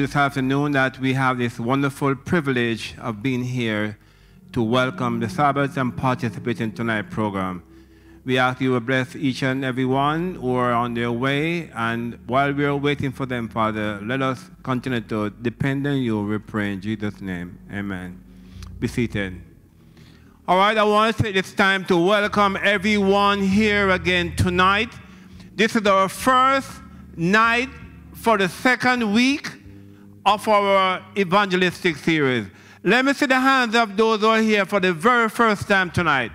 this afternoon that we have this wonderful privilege of being here to welcome the Sabbath and participate in tonight's program. We ask you to bless each and every one who are on their way. And while we are waiting for them, Father, let us continue to depend on you. We pray in Jesus' name. Amen. Be seated. All right, I want to take this time to welcome everyone here again tonight. This is our first night for the second week of our evangelistic series. Let me see the hands of those who are here for the very first time tonight.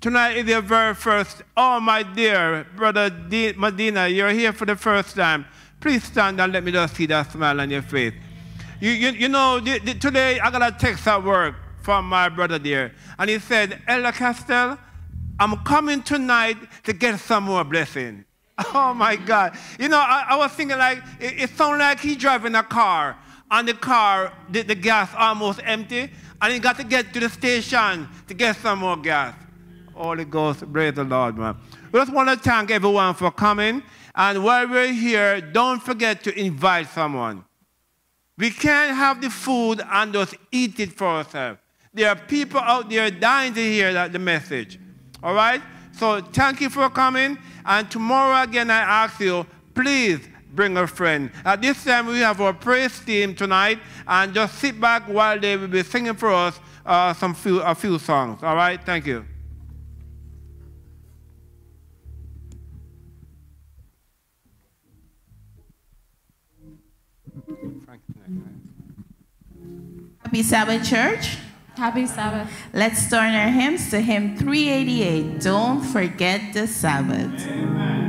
Tonight is your very first. Oh, my dear brother D- Medina, you're here for the first time. Please stand and let me just see that smile on your face. You, you, you know, the, the, today I got a text at work from my brother there, and he said, Ella Castell, I'm coming tonight to get some more blessing. Oh my God. You know, I, I was thinking like, it, it sounds like he driving a car, and the car, the, the gas almost empty, and he got to get to the station to get some more gas. Holy Ghost, praise the Lord, man. We just want to thank everyone for coming. And while we're here, don't forget to invite someone. We can't have the food and just eat it for ourselves. There are people out there dying to hear that, the message. All right? So thank you for coming. And tomorrow again, I ask you, please bring a friend. At this time, we have our praise team tonight, and just sit back while they will be singing for us uh, some few, a few songs. All right? Thank you. Happy Sabbath, church. Happy Sabbath. Let's turn our hymns to hymn 388. Don't forget the Sabbath. Don't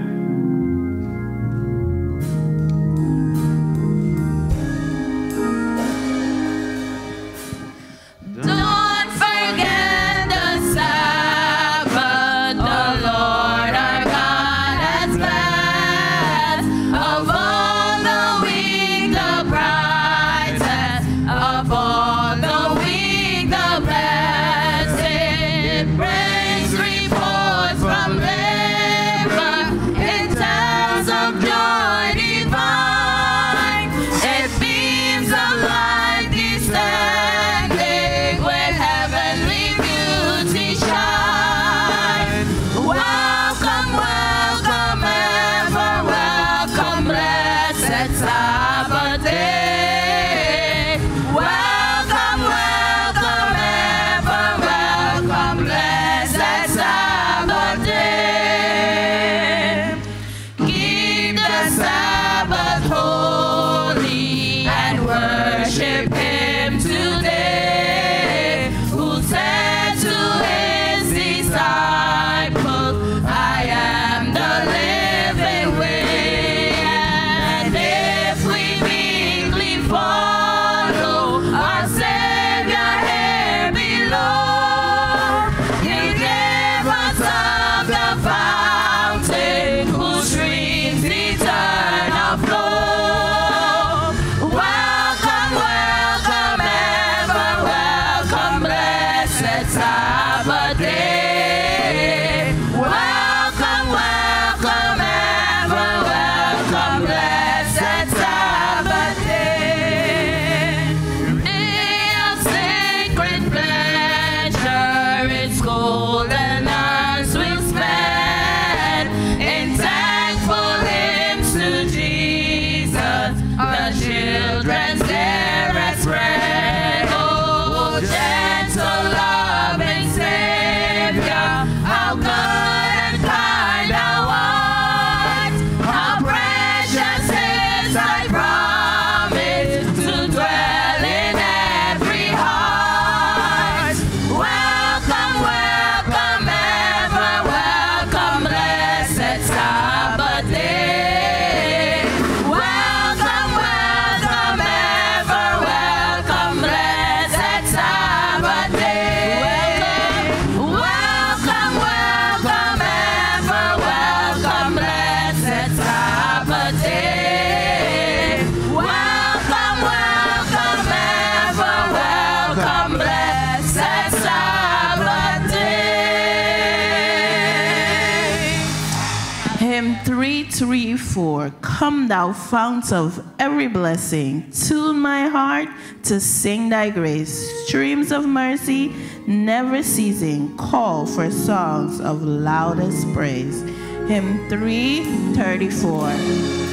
thou fount of every blessing, tune my heart to sing thy grace. Streams of mercy, never ceasing, call for songs of loudest praise. Hymn 334.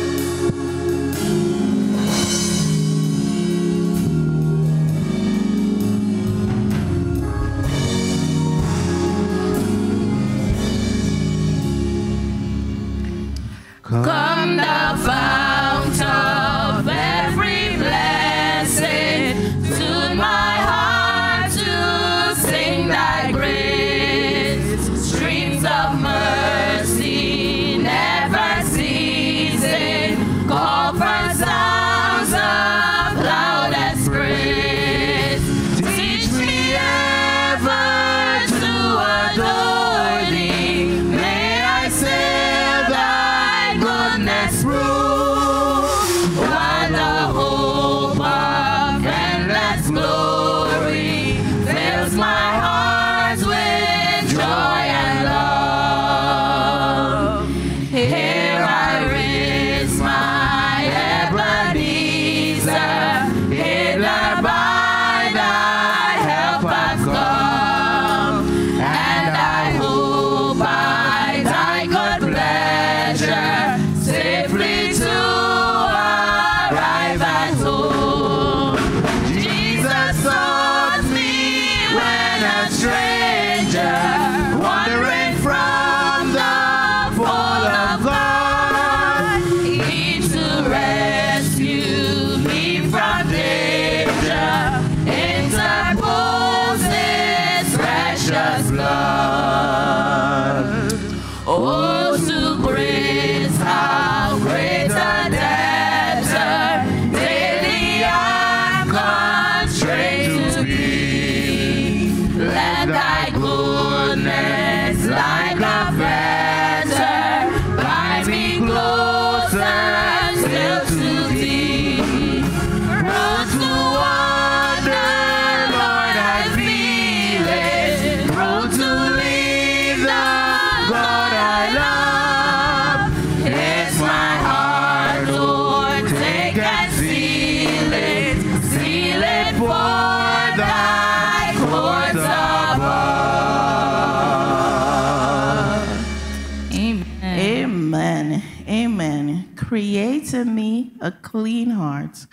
clean heart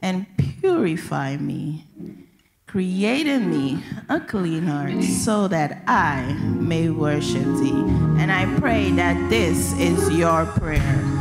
and purify me. Create in me a clean heart so that I may worship thee. And I pray that this is your prayer.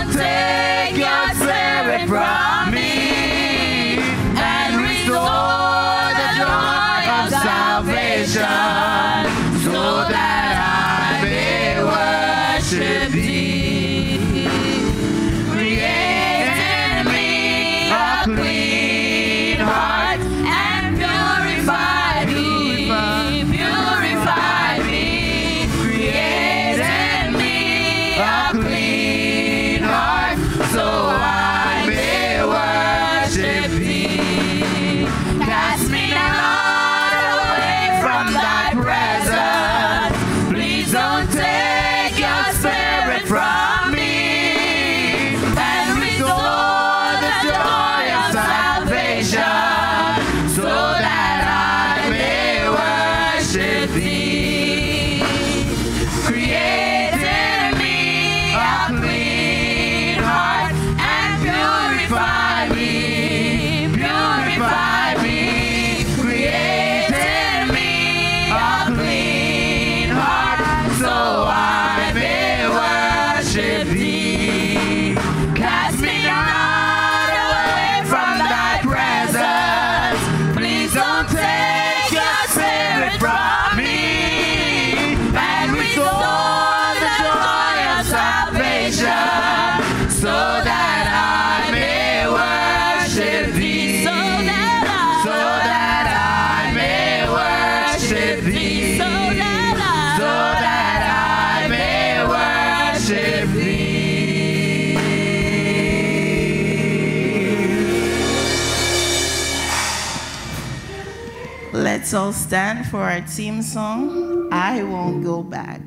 Montana. Let's all stand for our team song, I Won't Go Back.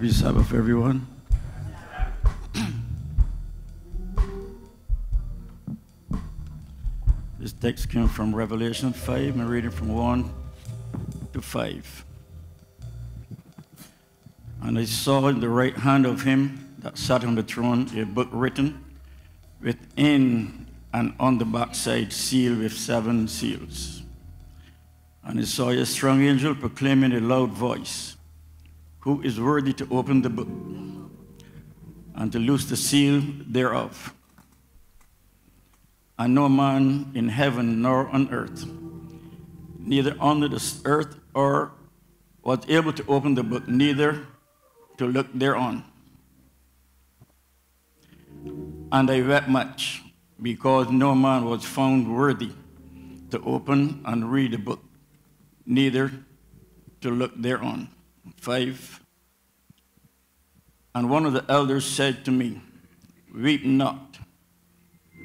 Happy Sabbath, everyone. This text came from Revelation 5. I'm reading from 1 to 5. And I saw in the right hand of him that sat on the throne a book written within and on the backside sealed with seven seals. And I saw a strong angel proclaiming a loud voice, Who is worthy to open the book and to loose the seal thereof? And no man in heaven nor on earth, neither under the earth or was able to open the book, neither to look thereon. And I wept much, because no man was found worthy to open and read the book, neither to look thereon. Five. And one of the elders said to me, Weep not.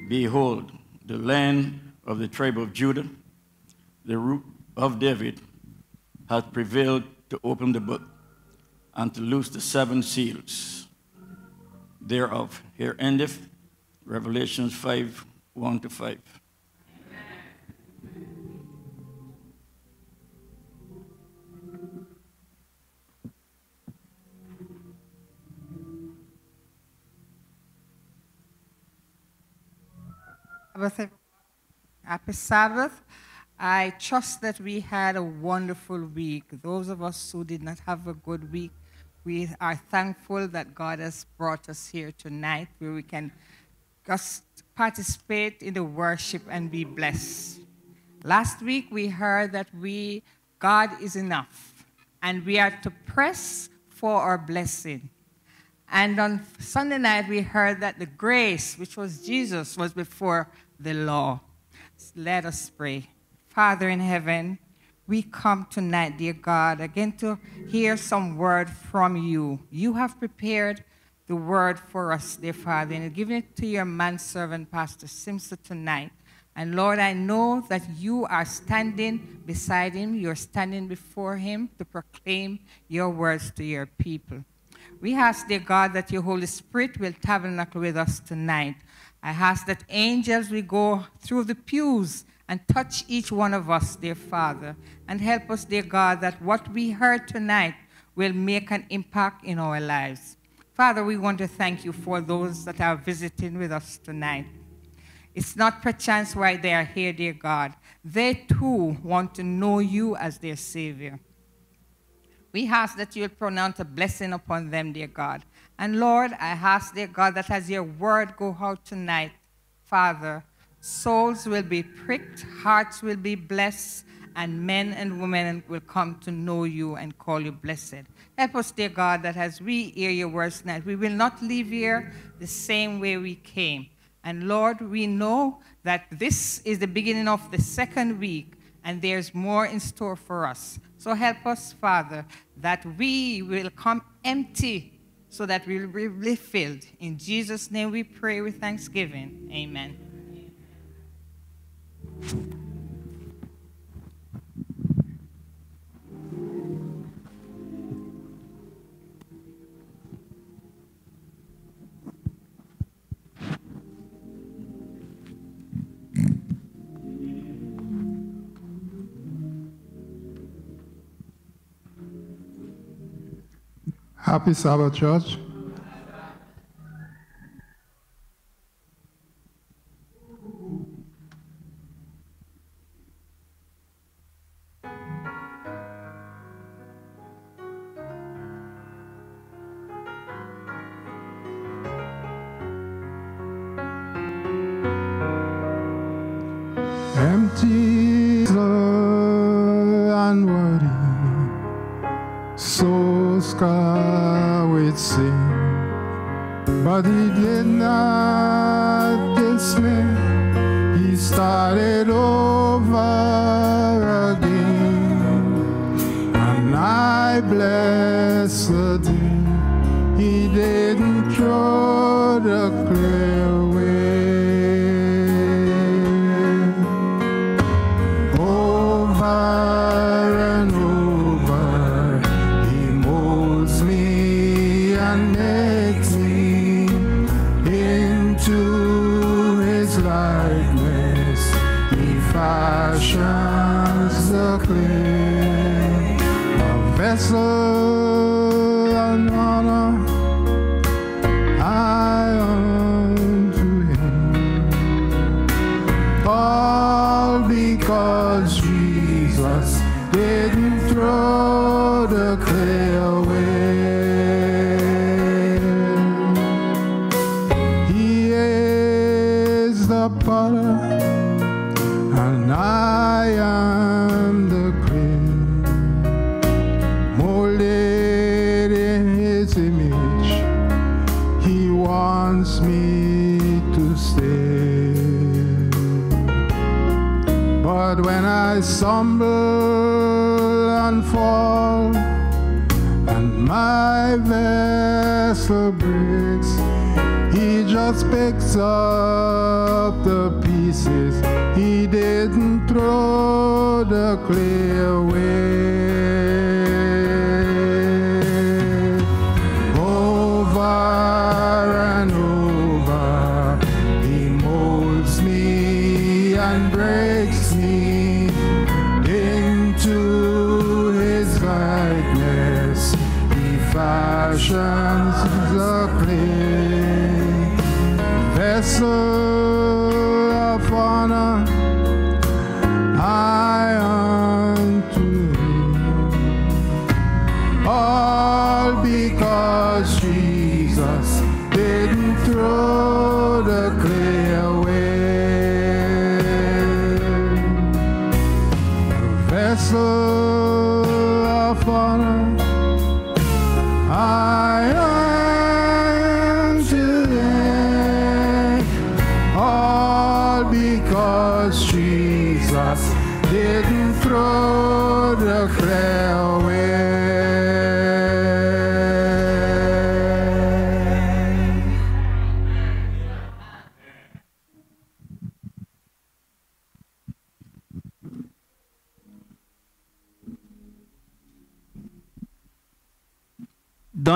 Behold, the land of the tribe of Judah, the root of David, hath prevailed to open the book and to loose the seven seals thereof. Here endeth Revelations 5 1 to 5. Happy Sabbath. I trust that we had a wonderful week. Those of us who did not have a good week, we are thankful that God has brought us here tonight where we can just participate in the worship and be blessed. Last week we heard that we God is enough and we are to press for our blessing. And on Sunday night we heard that the grace, which was Jesus, was before the law. Let us pray. Father in heaven, we come tonight, dear God, again to hear some word from you. You have prepared the word for us, dear Father, and given it to your manservant, Pastor Simpson, tonight. And Lord, I know that you are standing beside him, you're standing before him to proclaim your words to your people. We ask, dear God, that your Holy Spirit will tabernacle with us tonight. I ask that angels will go through the pews and touch each one of us, dear Father, and help us, dear God, that what we heard tonight will make an impact in our lives. Father, we want to thank you for those that are visiting with us tonight. It's not perchance why they are here, dear God. They too want to know you as their Savior. We ask that you'll pronounce a blessing upon them, dear God. And Lord, I ask, dear God, that as your word go out tonight, Father, souls will be pricked, hearts will be blessed, and men and women will come to know you and call you blessed. Help us, dear God, that as we hear your words tonight, we will not leave here the same way we came. And Lord, we know that this is the beginning of the second week, and there's more in store for us. So help us, Father, that we will come empty so that we will be refilled. In Jesus' name we pray with thanksgiving. Amen. Happy Sabbath, church. shines the clear, a vessel. Just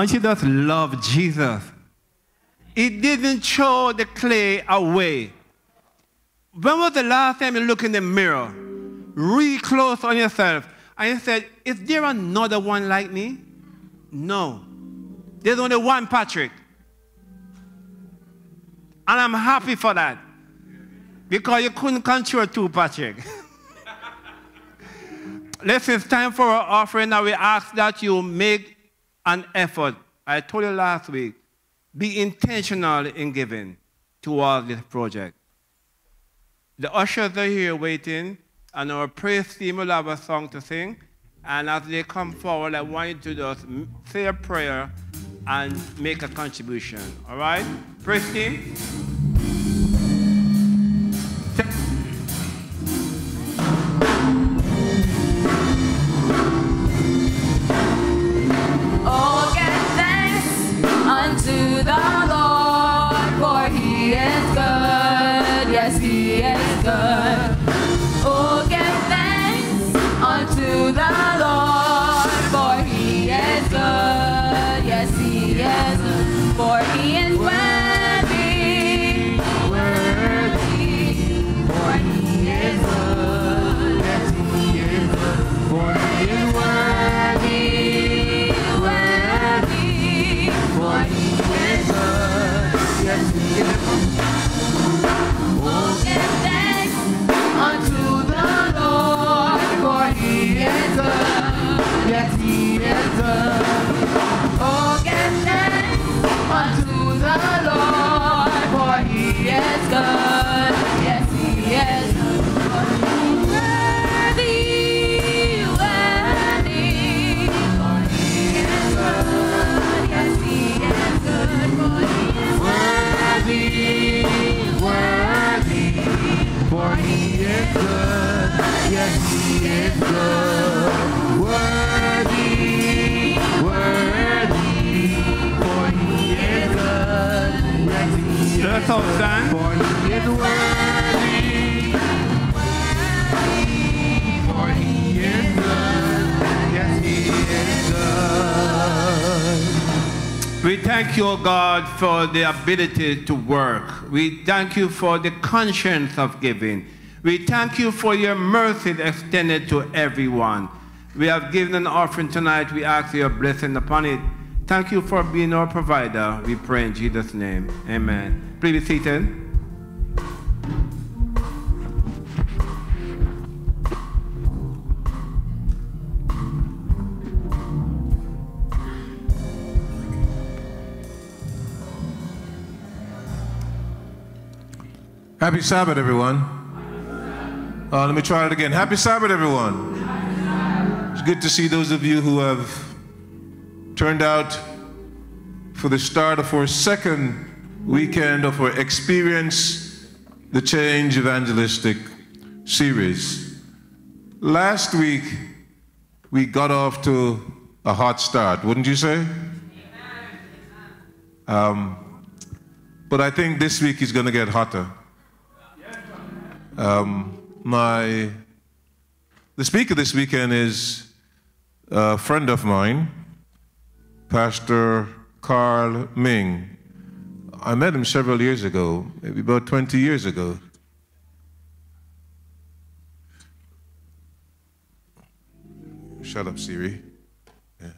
Don't you just love Jesus? He didn't throw the clay away. When was the last time you looked in the mirror, really close on yourself, and you said, Is there another one like me? No. There's only one Patrick. And I'm happy for that. Because you couldn't control two Patrick. Listen, it's time for our offering. Now we ask that you make an effort. I told you last week, be intentional in giving towards this project. The ushers are here waiting, and our praise team will have a song to sing. And as they come forward, I want you to just say a prayer and make a contribution. All right? Praise team. Good. We thank you, God, for the ability to work. We thank you for the conscience of giving. We thank you for your mercy extended to everyone. We have given an offering tonight. We ask your blessing upon it. Thank you for being our provider. We pray in Jesus' name. Amen. Please be seated. Happy Sabbath, everyone. Uh, let me try it again. Happy Sabbath, everyone. It's good to see those of you who have turned out for the start of our second weekend of our Experience the Change evangelistic series. last week we got off to a hot start, wouldn't you say? Um, but I think this week is going to get hotter. Um, my the speaker this weekend is a friend of mine, Pastor Carl Ming. I met him several years ago, maybe about 20 years ago. Shut up, Siri. Yeah.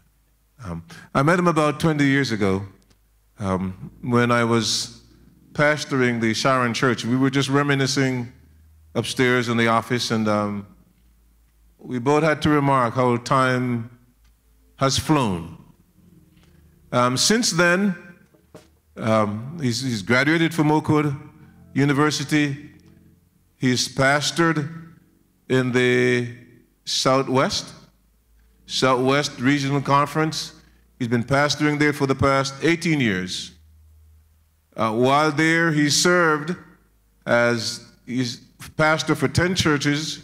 Um, I met him about 20 years ago um, when I was pastoring the Sharon Church. We were just reminiscing upstairs in the office, and um, we both had to remark how time has flown. Um, since then, um, he's, he's graduated from Oakwood University. He's pastored in the Southwest, Southwest Regional Conference. He's been pastoring there for the past 18 years. Uh, while there, he served as he's pastor for 10 churches.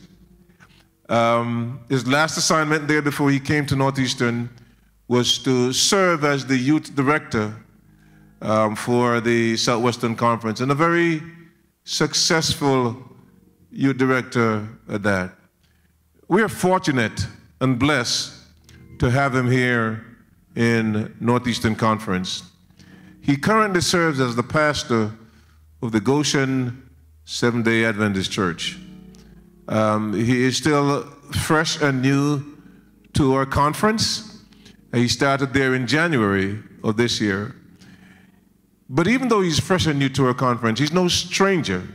Um, his last assignment there before he came to Northeastern was to serve as the youth director um, for the Southwestern Conference, and a very successful youth director at that. We are fortunate and blessed to have him here in Northeastern Conference. He currently serves as the pastor of the Goshen Seventh day Adventist Church. Um, he is still fresh and new to our conference. He started there in January of this year. But even though he's fresh and new to our conference, he's no stranger.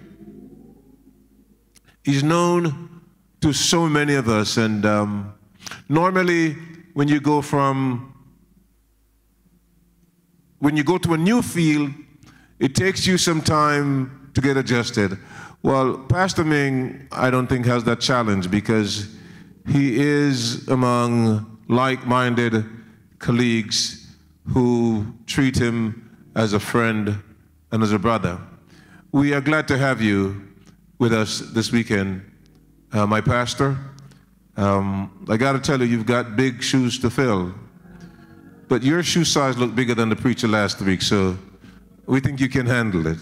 He's known to so many of us. And um, normally, when you go from when you go to a new field, it takes you some time to get adjusted. Well, Pastor Ming, I don't think has that challenge because he is among like-minded colleagues who treat him as a friend and as a brother. We are glad to have you with us this weekend, uh, my pastor. Um, I got to tell you, you've got big shoes to fill. But your shoe size looked bigger than the preacher last week, so we think you can handle it.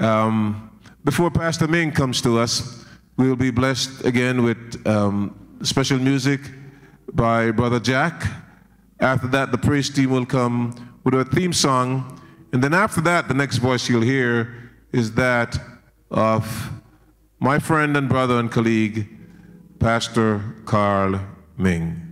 Um, before Pastor Ming comes to us, we will be blessed again with um, special music by Brother Jack. After that, the praise team will come with a theme song. And then after that, the next voice you'll hear is that of my friend and brother and colleague, Pastor Carl Ming.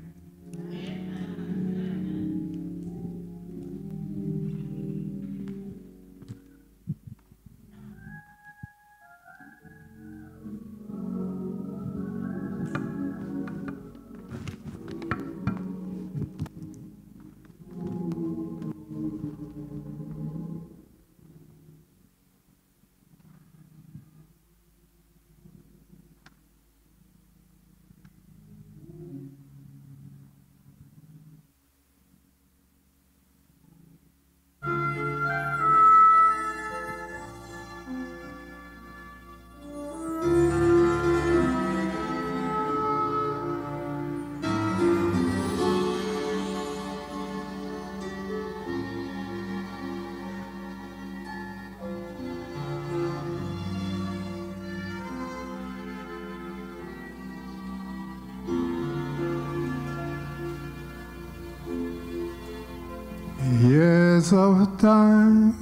Of time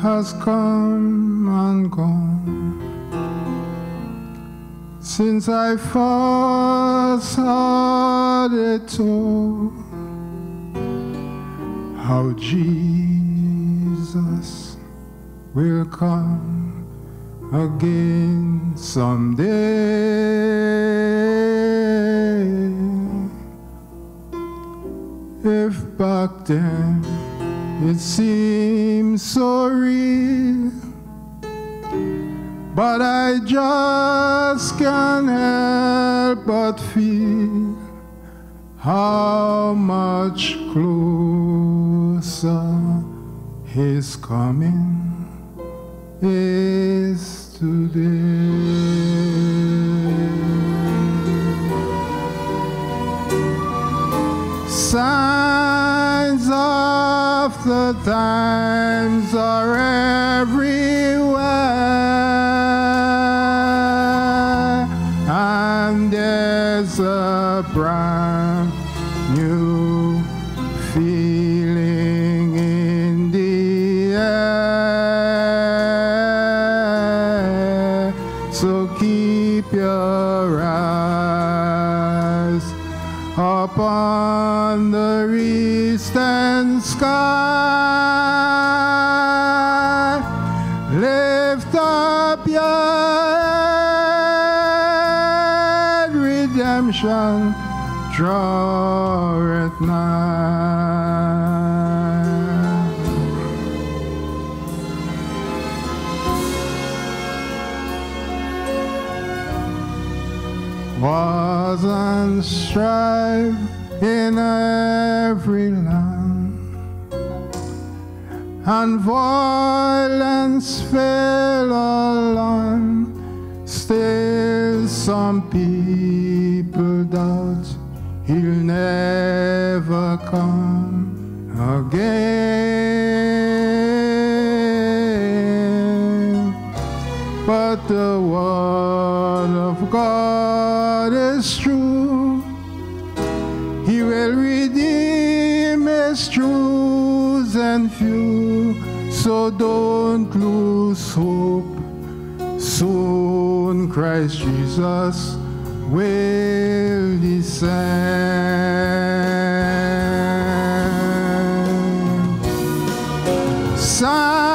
has come and gone since I first heard it told how Jesus will come again someday. If back then it seems so real, but I just can't help but feel how much closer His coming is today. Sun the times are draweth nigh. Wars and strife in every land, and violence fell land. Still, some people come again. But the word of God is true. He will redeem his truths and few. So don't lose hope. Soon Christ Jesus will descend signs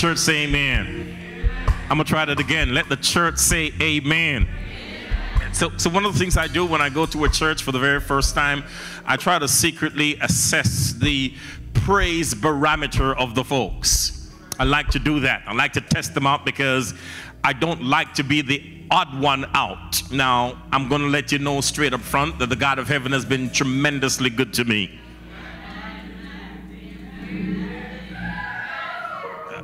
church say amen. I'm going to try that again. Let the church say amen. So, so one of the things I do when I go to a church for the very first time, I try to secretly assess the praise barometer of the folks. I like to do that. I like to test them out because I don't like to be the odd one out. Now, I'm going to let you know straight up front that the God of heaven has been tremendously good to me.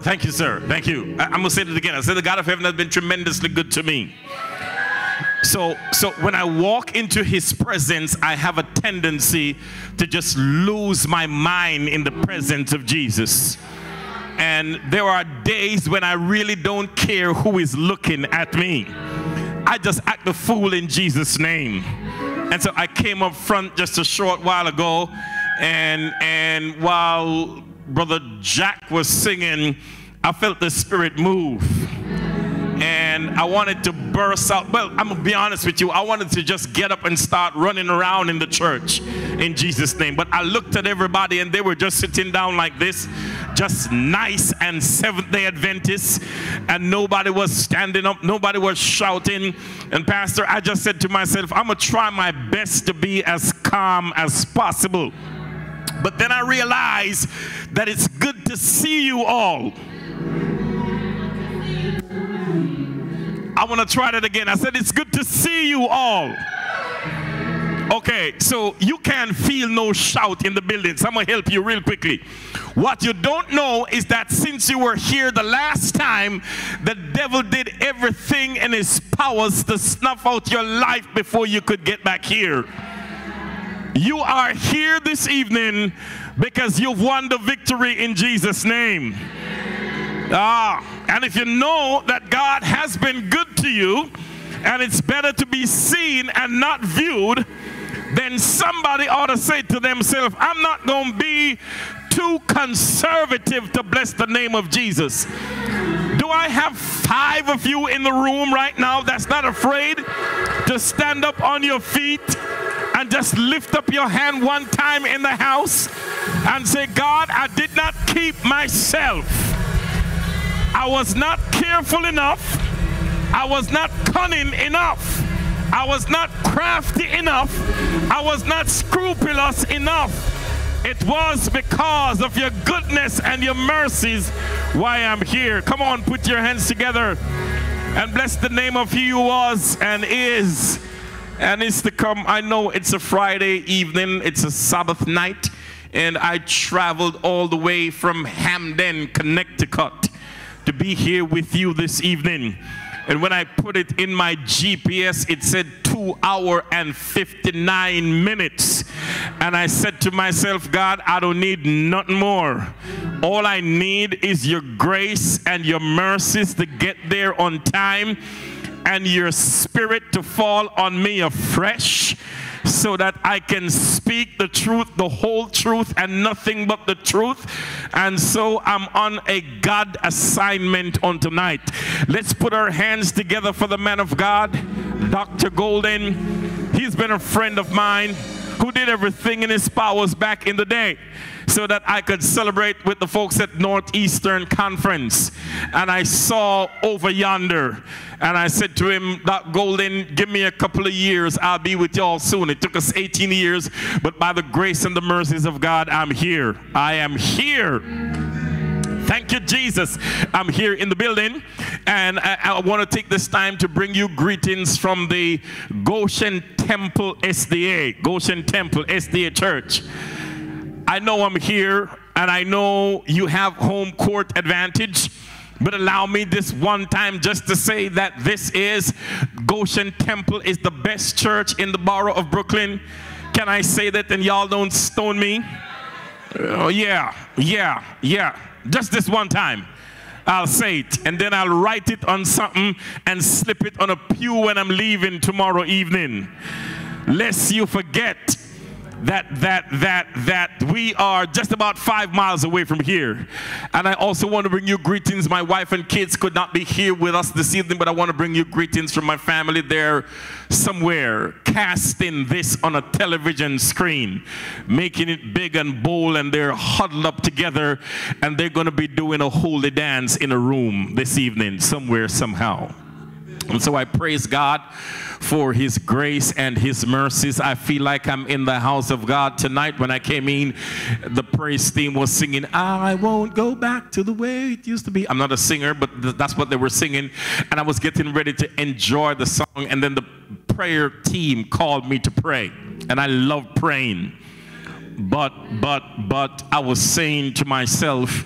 Thank you, sir. Thank you. I, am gonna say it again. I said the God of heaven has been tremendously good to me. So, so when I walk into His presence, I have a tendency to just lose my mind in the presence of Jesus. And there are days when I really don't care who is looking at me. I just act a fool in Jesus' name. And so I came up front just a short while ago, and and while Brother Jack was singing, I felt the Spirit move. And I wanted to burst out. Well, I'm gonna be honest with you. I wanted to just get up and start running around in the church in Jesus' name. But I looked at everybody and they were just sitting down like this, just nice and Seventh day Adventists. And nobody was standing up, nobody was shouting. And, Pastor, I just said to myself, I'm gonna try my best to be as calm as possible. But then I realized that it's good to see you all. I want to try that again. I said, It's good to see you all. Okay, so you can feel no shout in the building. So I'm going to help you real quickly. What you don't know is that since you were here the last time, the devil did everything in his powers to snuff out your life before you could get back here. You are here this evening because you've won the victory in Jesus' name. Ah, and if you know that God has been good to you, and it's better to be seen and not viewed, then somebody ought to say to themselves, I'm not going to be too conservative to bless the name of Jesus. Do I have five of you in the room right now that's not afraid to stand up on your feet and just lift up your hand one time in the house and say, God, I did not keep myself. I was not careful enough. I was not cunning enough. I was not crafty enough. I was not scrupulous enough. It was because of your goodness and your mercies why I'm here. Come on, put your hands together and bless the name of He who was and is and is to come. I know it's a Friday evening, it's a Sabbath night, and I traveled all the way from Hamden, Connecticut to be here with you this evening. And when I put it in my GPS, it said two hour and 59 minutes. And I said to myself, God, I don't need nothing more. All I need is your grace and your mercies to get there on time and your spirit to fall on me afresh so that I can speak the truth, the whole truth, and nothing but the truth. And so I'm on a God assignment on tonight. Let's put our hands together for the man of God, Dr. Golden. He's been a friend of mine who did everything in his powers back in the day so that I could celebrate with the folks at Northeastern Conference. And I saw over yonder and I said to him, Doc Golden, give me a couple of years. I'll be with y'all soon. It took us 18 years, but by the grace and the mercies of God, I'm here. I am here. Thank you, Jesus. I'm here in the building, and I, I want to take this time to bring you greetings from the Goshen Temple SDA, Goshen Temple SDA Church. I know I'm here, and I know you have home court advantage. But allow me this one time just to say that this is Goshen Temple is the best church in the borough of Brooklyn. Can I say that and y'all don't stone me? Oh, yeah, yeah, yeah. Just this one time. I'll say it and then I'll write it on something and slip it on a pew when I'm leaving tomorrow evening. Lest you forget that that that that we are just about five miles away from here. And i also want to bring you greetings. My wife and kids could not be here with us this evening but i want to bring you greetings from my family there somewhere casting this on a television screen making it big and bold and they're huddled up together and they're going to be doing a holy dance in a room this evening somewhere somehow. And so I praise God for his grace and his mercies. I feel like I'm in the house of God tonight. When I came in, the praise team was singing, I won't go back to the way it used to be. I'm not a singer, but th- that's what they were singing. And I was getting ready to enjoy the song. And then the prayer team called me to pray. And I love praying. But, but, but I was saying to myself,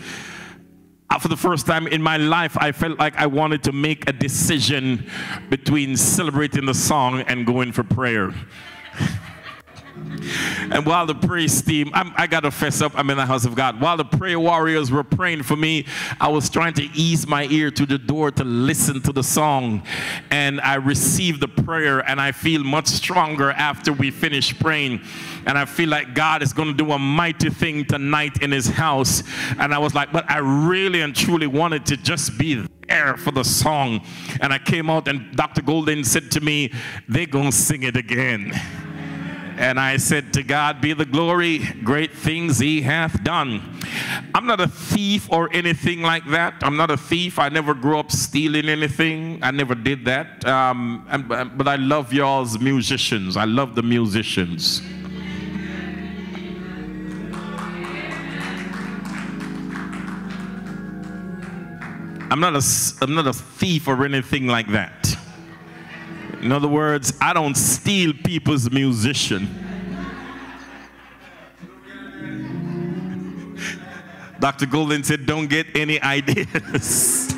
Uh, for the first time in my life, I felt like I wanted to make a decision between celebrating the song and going for prayer. And while the praise team, I'm, i got to fess up, I'm in the house of God. While the prayer warriors were praying for me, I was trying to ease my ear to the door to listen to the song. And I received the prayer, and I feel much stronger after we finish praying. And I feel like God is going to do a mighty thing tonight in his house. And I was like, but I really and truly wanted to just be there for the song. And I came out, and Dr. Golden said to me, they're going to sing it again. And I said, To God be the glory, great things he hath done. I'm not a thief or anything like that. I'm not a thief. I never grew up stealing anything. I never did that. Um, and, but I love y'all's musicians. I love the musicians. I'm not a, I'm not a thief or anything like that. In other words, I don't steal people's musician. Dr. Golden said, don't get any ideas.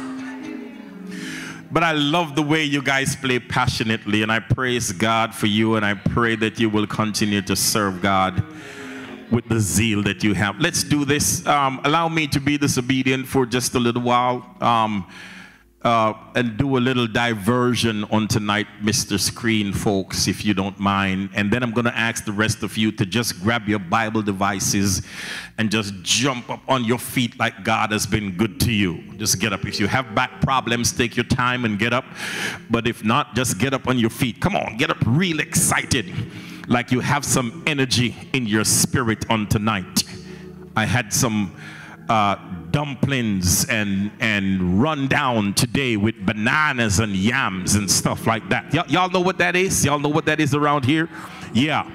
but I love the way you guys play passionately, and I praise God for you, and I pray that you will continue to serve God with the zeal that you have. Let's do this. Um, allow me to be disobedient for just a little while. Um, uh, and do a little diversion on tonight, Mr. Screen folks, if you don't mind. And then I'm going to ask the rest of you to just grab your Bible devices and just jump up on your feet like God has been good to you. Just get up. If you have back problems, take your time and get up. But if not, just get up on your feet. Come on, get up real excited, like you have some energy in your spirit on tonight. I had some uh, dumplings and and run down today with bananas and yams and stuff like that. Y- y'all know what that is? Y'all know what that is around here? Yeah.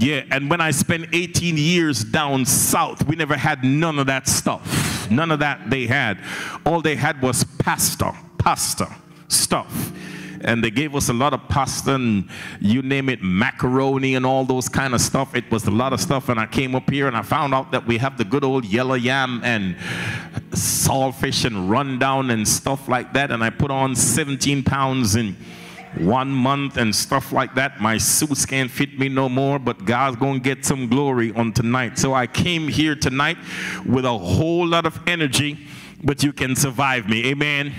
Yeah, and when I spent 18 years down south, we never had none of that stuff. None of that they had. All they had was pasta, pasta stuff and they gave us a lot of pasta and you name it, macaroni and all those kind of stuff. It was a lot of stuff. And I came up here and I found out that we have the good old yellow yam and saltfish and rundown and stuff like that. And I put on 17 pounds in one month and stuff like that. My suits can't fit me no more, but God's going to get some glory on tonight. So I came here tonight with a whole lot of energy, but you can survive me. Amen.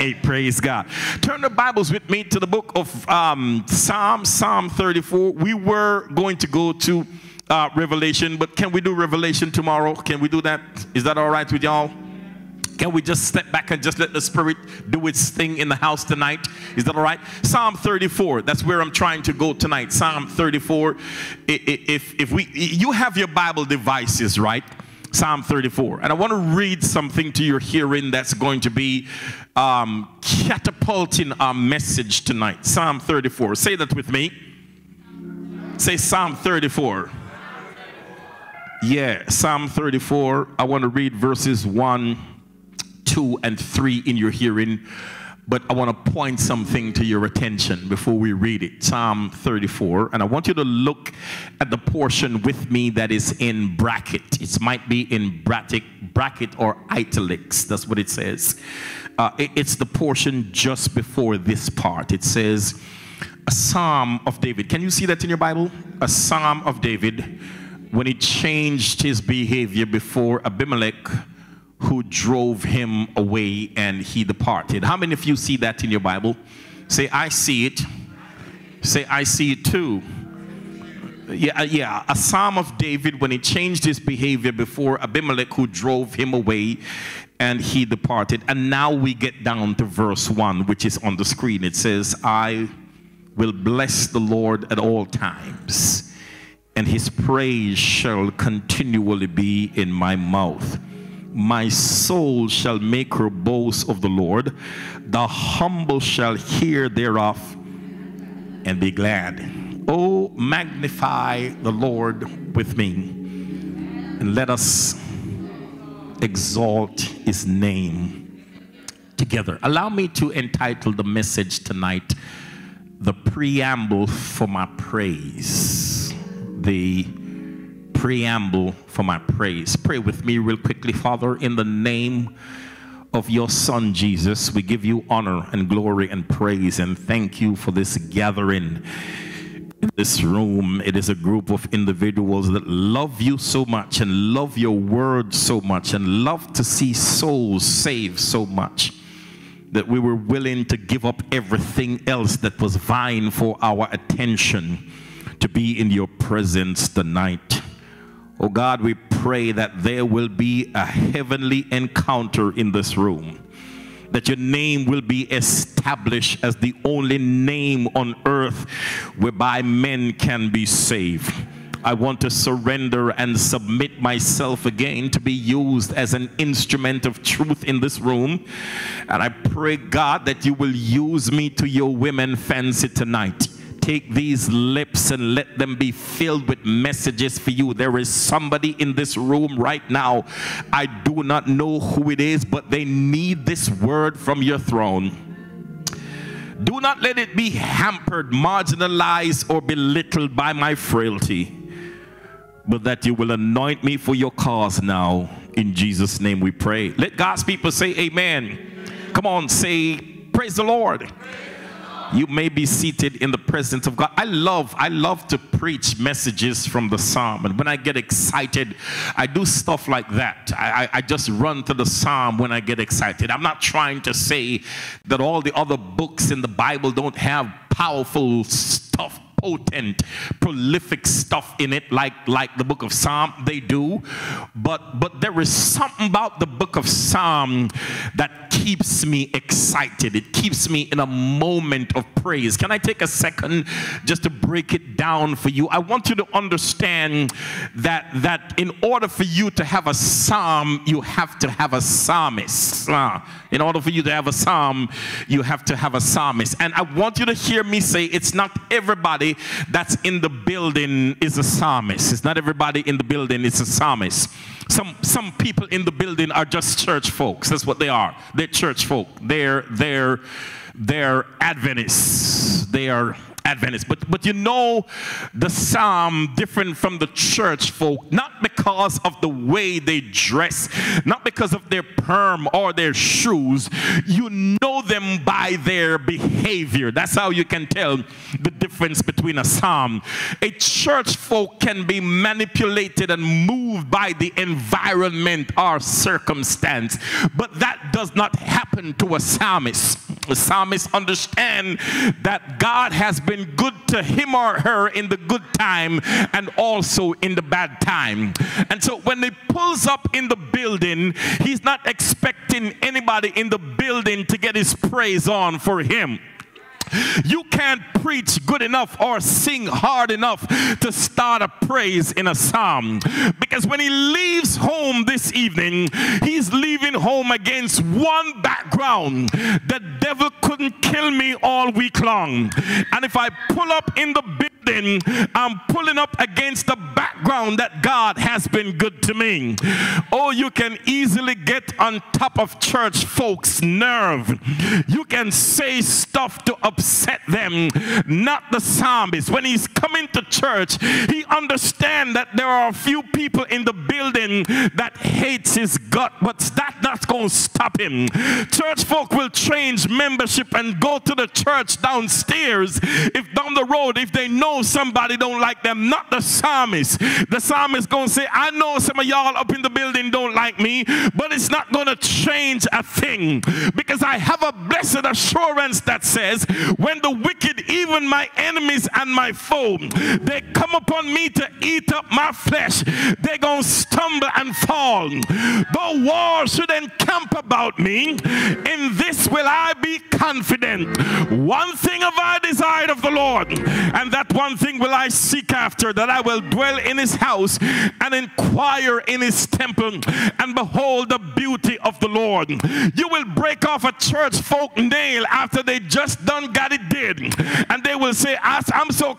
Praise God. Turn the Bibles with me to the book of um, Psalm, Psalm 34. We were going to go to uh, Revelation, but can we do Revelation tomorrow? Can we do that? Is that all right with y'all? Can we just step back and just let the Spirit do its thing in the house tonight? Is that all right? Psalm 34. That's where I'm trying to go tonight. Psalm 34. I- i- If if we you have your Bible devices, right? Psalm 34. And I want to read something to your hearing that's going to be um, catapulting our message tonight. Psalm 34. Say that with me. Say Psalm 34. Yeah, Psalm 34. I want to read verses 1, 2, and 3 in your hearing, but I want to point something to your attention before we read it. Psalm 34. And I want you to look at the portion with me that is in bracket. It might be in bracket, or italics. That's what it says. Uh, it- it's the portion just before this part. It says, a psalm of David. Can you see that in your Bible? A psalm of David when he changed his behavior before Abimelech, who drove him away and he departed. How many of you see that in your Bible? Say, I see it. Say, I see it too. Yeah, uh, yeah, a psalm of David when he changed his behavior before Abimelech, who drove him away and he departed. And now we get down to verse 1, which is on the screen. It says, I will bless the Lord at all times, and his praise shall continually be in my mouth. My soul shall make her boast of the Lord. The humble shall hear thereof and be glad. Oh, magnify the Lord with me, and let us exalt his name together. Allow me to entitle the message tonight, The Preamble for My Praise. The preamble for my praise. Pray with me, real quickly, Father, in the name of your Son Jesus. We give you honor and glory and praise and thank you for this gathering in this room. It is a group of individuals that love you so much and love your word so much and love to see souls saved so much that we were willing to give up everything else that was vying for our attention to be in your presence tonight. Oh God, we pray that there will be a heavenly encounter in this room. That your name will be established as the only name on earth whereby men can be saved. I want to surrender and submit myself again to be used as an instrument of truth in this room. And I pray, God, that you will use me to your women fancy tonight take these lips and let them be filled with messages for you. There is somebody in this room right now. I do not know who it is, but they need this word from your throne. Do not let it be hampered, marginalized, or belittled by my frailty, but that you will anoint me for your cause now. In Jesus' name we pray. Let God's people say, Amen. Come on, say, Praise the Lord you may be seated in the presence of God. I love, I love to preach messages from the Psalm. And when I get excited, I do stuff like that. I, I, I just run to the Psalm when I get excited. I'm not trying to say that all the other books in the Bible don't have powerful stuff potent prolific stuff in it like like the book of psalm they do. But but there is something about the book of psalm that keeps me excited. It keeps me in a moment of praise. Can i take a second just to break it down for you? I want you to understand that that in order for you to have a psalm you have to have a psalmist. Ah, in order for you to have a psalm you have to have a psalmist and i want you to hear me say it's not everybody that's in the building is a psalmist. It's not everybody in the building is a psalmist. Some some people in the building are just church folks. That's what they are. They're church folk. They're they're they're Adventists. They are But but you know the psalm different from the church folk, not because of the way they dress, not because of their perm or their shoes. You know them by their behavior. That's how you can tell the difference between a psalm. A church folk can be manipulated and moved by the environment or circumstance, but that does not happen to a psalmist. The psalmist understand that God has been good to him or her in the good time and also in the bad time. And so when he pulls up in the building, he's not expecting anybody in the building to get his praise on for him. You can't preach good enough or sing hard enough to start a praise in a psalm. Because when he leaves home this evening, he's leaving home against one background. The devil couldn't kill me all week long. And if I pull up in the building, I'm pulling up against the background that God has been good to me. Oh, you can easily get on top of church folks' nerve. You can say stuff to upset them, not the psalmist. When he's coming to church, he understands that there are a few people in the building that hates his gut, but that that's going to stop him. Church folk will change membership and go to the church downstairs if down the road if they know somebody don't like them, not the psalmist. The psalmist going to say, "I know some of y'all up in the building don't like me, but it's not going to change a thing because I have a blessed assurance that says, when the wicked, even my enemies and my foe, they come upon me to eat up my flesh, they're going to stumble and fall. Though war should encamp about me, in this will I be confident. One thing have I desired of the Lord, and that one thing will I seek after, that I will dwell in his house and inquire in his temple and behold the beauty of the Lord. You will break off a church folk nail after they just done got it did, and they will say, "I'm so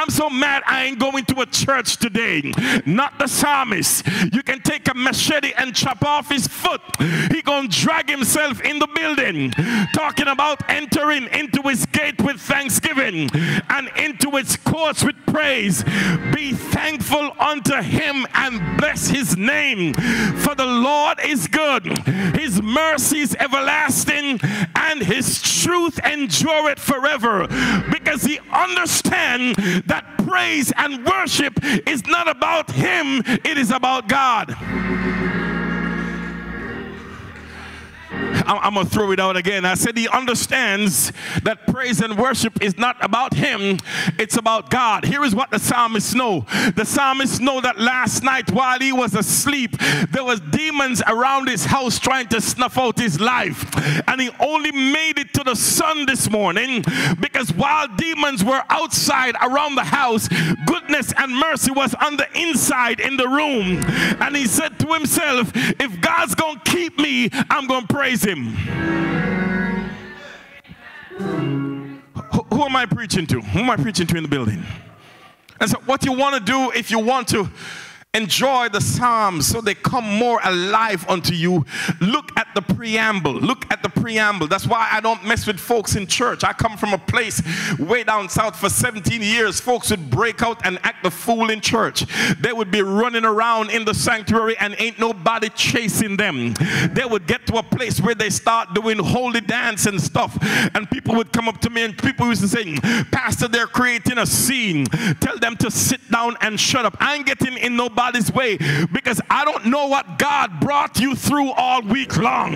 I'm so mad I ain't going to a church today." Not the psalmist. You can take a machete and chop off his foot. He gonna drag himself in the building, talking about entering into his gate with thanksgiving and into its courts with praise. Be thankful unto him and bless his name, for the Lord is good. His mercy is everlasting, and his truth endureth forever. Because he understands that praise and worship is not about him, it is about God. I'm, going to throw it out again. I said he understands that praise and worship is not about him, it's about God. Here is what the psalmists know. The psalmists know that last night while he was asleep, there was demons around his house trying to snuff out his life. And he only made it to the sun this morning because while demons were outside around the house, goodness and mercy was on the inside in the room. And he said himself, if God's going to keep me, I'm going to praise him. Who, who am I preaching to? Who am I preaching to in the building? And so, what you want to do if you want to enjoy the Psalms so they come more alive unto you. Look at the preamble. Look at the preamble. That's why I don't mess with folks in church. I come from a place way down south for 17 years. Folks would break out and act the fool in church. They would be running around in the sanctuary and ain't nobody chasing them. They would get to a place where they start doing holy dance and stuff. And people would come up to me and people used to say, Pastor, they're creating a scene. Tell them to sit down and shut up. I ain't getting in nobody's way because I don't know what God brought you through all week long.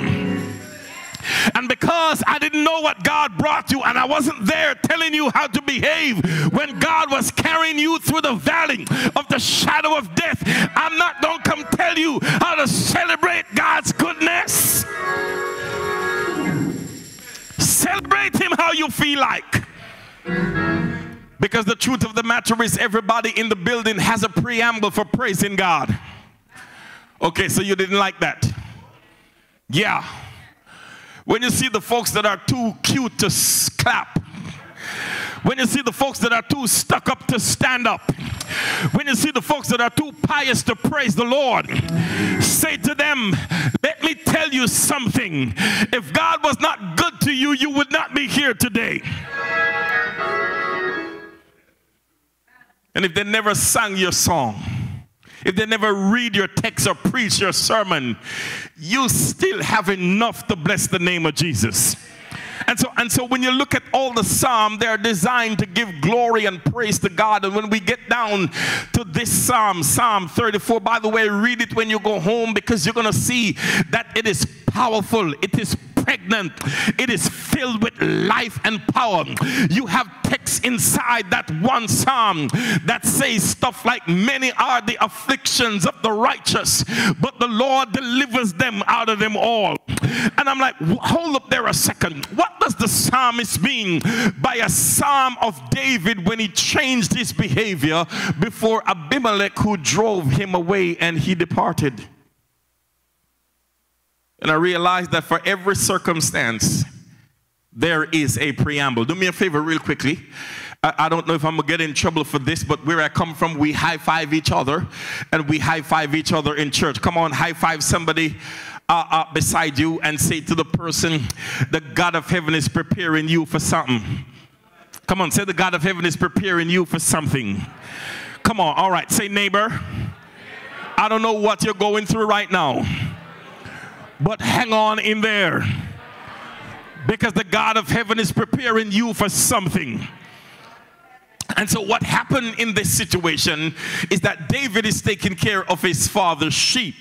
And because I didn't know what God brought you, and I wasn't there telling you how to behave when God was carrying you through the valley of the shadow of death, I'm not going to come tell you how to celebrate God's goodness. Celebrate Him how you feel like. Because the truth of the matter is, everybody in the building has a preamble for praising God. Okay, so you didn't like that. Yeah. When you see the folks that are too cute to clap, when you see the folks that are too stuck up to stand up, when you see the folks that are too pious to praise the Lord, say to them, Let me tell you something. If God was not good to you, you would not be here today. And if they never sang your song, if they never read your text or preach your sermon, you still have enough to bless the name of Jesus. And so, and so when you look at all the psalm, they're designed to give glory and praise to God. And when we get down to this psalm, Psalm 34, by the way, read it when you go home because you're going to see that it is powerful. It is pregnant. It is filled with life and power. You have text inside that one psalm that says stuff like, Many are the afflictions of the righteous, but the Lord delivers them out of them all. And I'm like, hold up there a second. What does the psalmist mean by a psalm of David when he changed his behavior before Abimelech, who drove him away and he departed? And I realized that for every circumstance, there is a preamble. Do me a favor, real quickly. I, don't know if I'm gonna get in trouble for this, but where I come from, we high five each other and we high five each other in church. Come on, high five somebody uh, uh, beside you and say to the person, The God of heaven is preparing you for something. Come on, say, The God of heaven is preparing you for something. Come on, all right, say, Neighbor. I don't know what you're going through right now, but hang on in there because the God of heaven is preparing you for something. And so, what happened in this situation is that David is taking care of his father's sheep,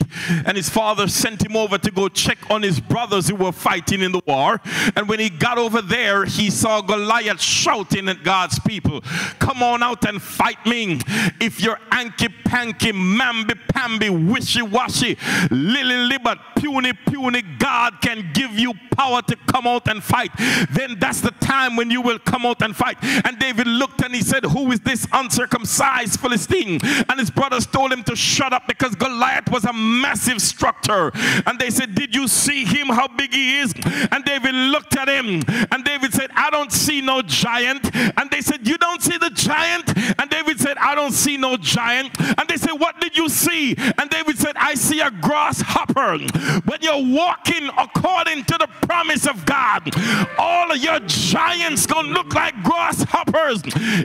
and his father sent him over to go check on his brothers who were fighting in the war. And when he got over there, he saw Goliath shouting at God's people, Come on out and fight me. If you're anky panky, mamby pamby, wishy washy, lily libbert, puny puny, God can give you power to come out and fight. Then that's the time when you will come out and fight. And David looked and he said, Who is this uncircumcised Philistine? And his brothers told him to shut up because Goliath was a massive structure. And they said, Did you see him, how big he is? And David looked at him. And David said, I don't see no giant. And they said, You don't see the giant? And David said, I don't see no giant. And they said, What did you see? And David said, I see a grasshopper. When you're walking according to the promise of God, all of your giants gonna look like grasshoppers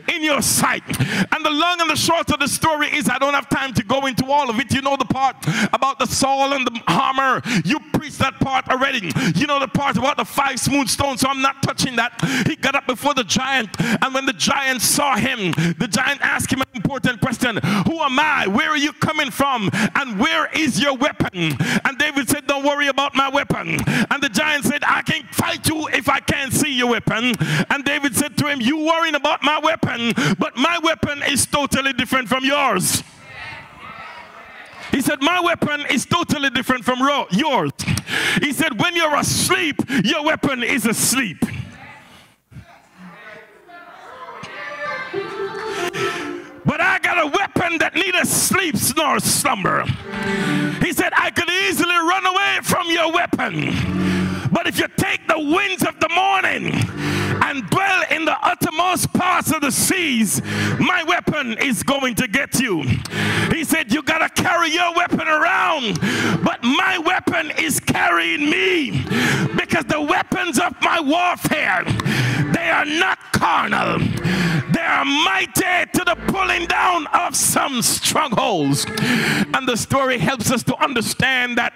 in your sight. And the long and the short of the story is I don't have time to go into all of it. You know the part about the Saul and the hammer. You preached that part already. You know the part about the five smooth stones, so I'm not touching that. He got up before the giant, and when the giant saw him, the giant asked him an important question Who am I? Where are you coming from? And where is your weapon? And David said, Don't worry about my weapon. And the giant said, I can fight you if I can't see your weapon. And David said to him, You worrying about my weapon, but my weapon is totally different from yours. He said, My weapon is totally different from ro- yours. He said, When you're asleep, your weapon is asleep. But I got a weapon that neither sleeps nor slumber. He said, I could easily run away from your weapon. But if you take the winds of the morning and dwell in the uttermost parts of the seas, my weapon is going to get you. He said, You got to carry your weapon around, but my weapon is carrying me because the weapons of my warfare, they are not carnal, they are mighty to the pulling down of some strongholds. And the story helps us to understand that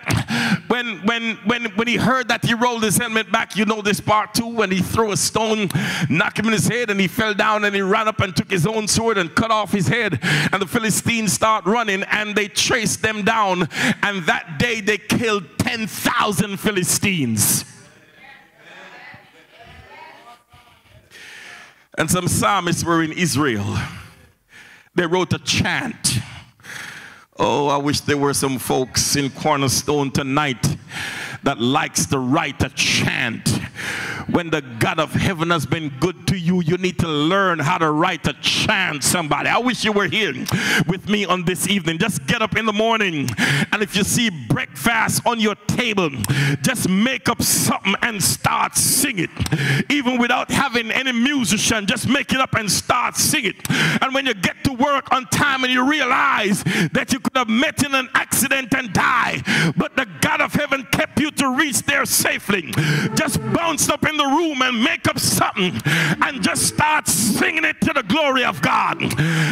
when when when when he heard that he rolled his helmet back, you know this part too, when he threw a stone, knocked him in his head, and he fell down and he ran up and took his own sword and cut off his head. And the Philistines start running and they chased them down. And that day they killed 10,000 Philistines. And some psalmists were in Israel. They wrote a chant. Oh, I wish there were some folks in Cornerstone tonight that likes to write a chant. When the God of heaven has been good to you, you need to learn how to write a chant, somebody. I wish you were here with me on this evening. Just get up in the morning, and if you see breakfast on your table, just make up something and start singing. Even without having any musician, just make it up and start singing. And when you get to work on time and you realize that you could have met in an accident and die, but the God of heaven kept you to reach there safely, just bounce up in the room and make up something and just start singing it to the glory of God.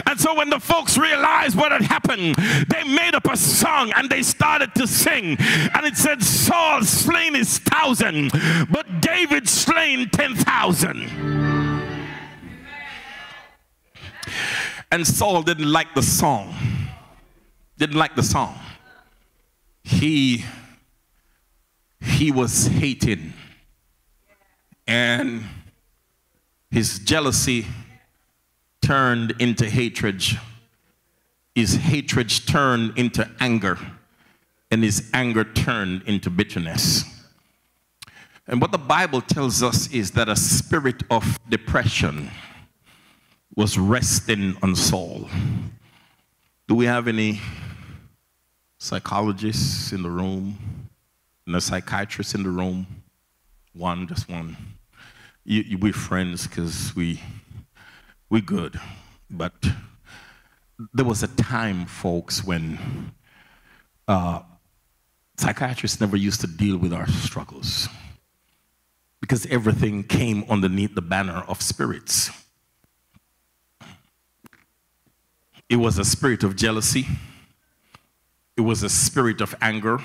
And so when the folks realized what had happened, they made up a song and they started to sing. And it said, Saul slain his thousand, but David slain ten thousand. And Saul didn't like the song. Didn't like the song. He he was hating And his jealousy turned into hatred. His hatred turned into anger. And his anger turned into bitterness. And what the Bible tells us is that a spirit of depression was resting on Saul. Do we have any psychologists in the room? And a psychiatrist in the room? One, just one. You, you, we're friends because we, we good. But there was a time, folks, when uh, psychiatrists never used to deal with our struggles because everything came underneath the banner of spirits. It was a spirit of jealousy, it was a spirit of anger,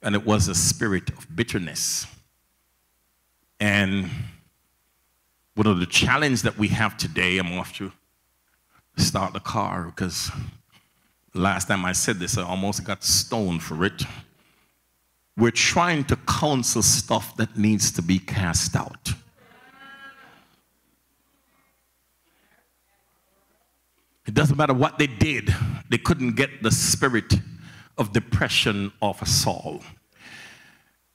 and it was a spirit of bitterness. And one of the challenges that we have today, I'm off to start the car because last time I said this, I almost got stoned for it. We're trying to counsel stuff that needs to be cast out. It doesn't matter what they did, they couldn't get the spirit of depression off of Saul.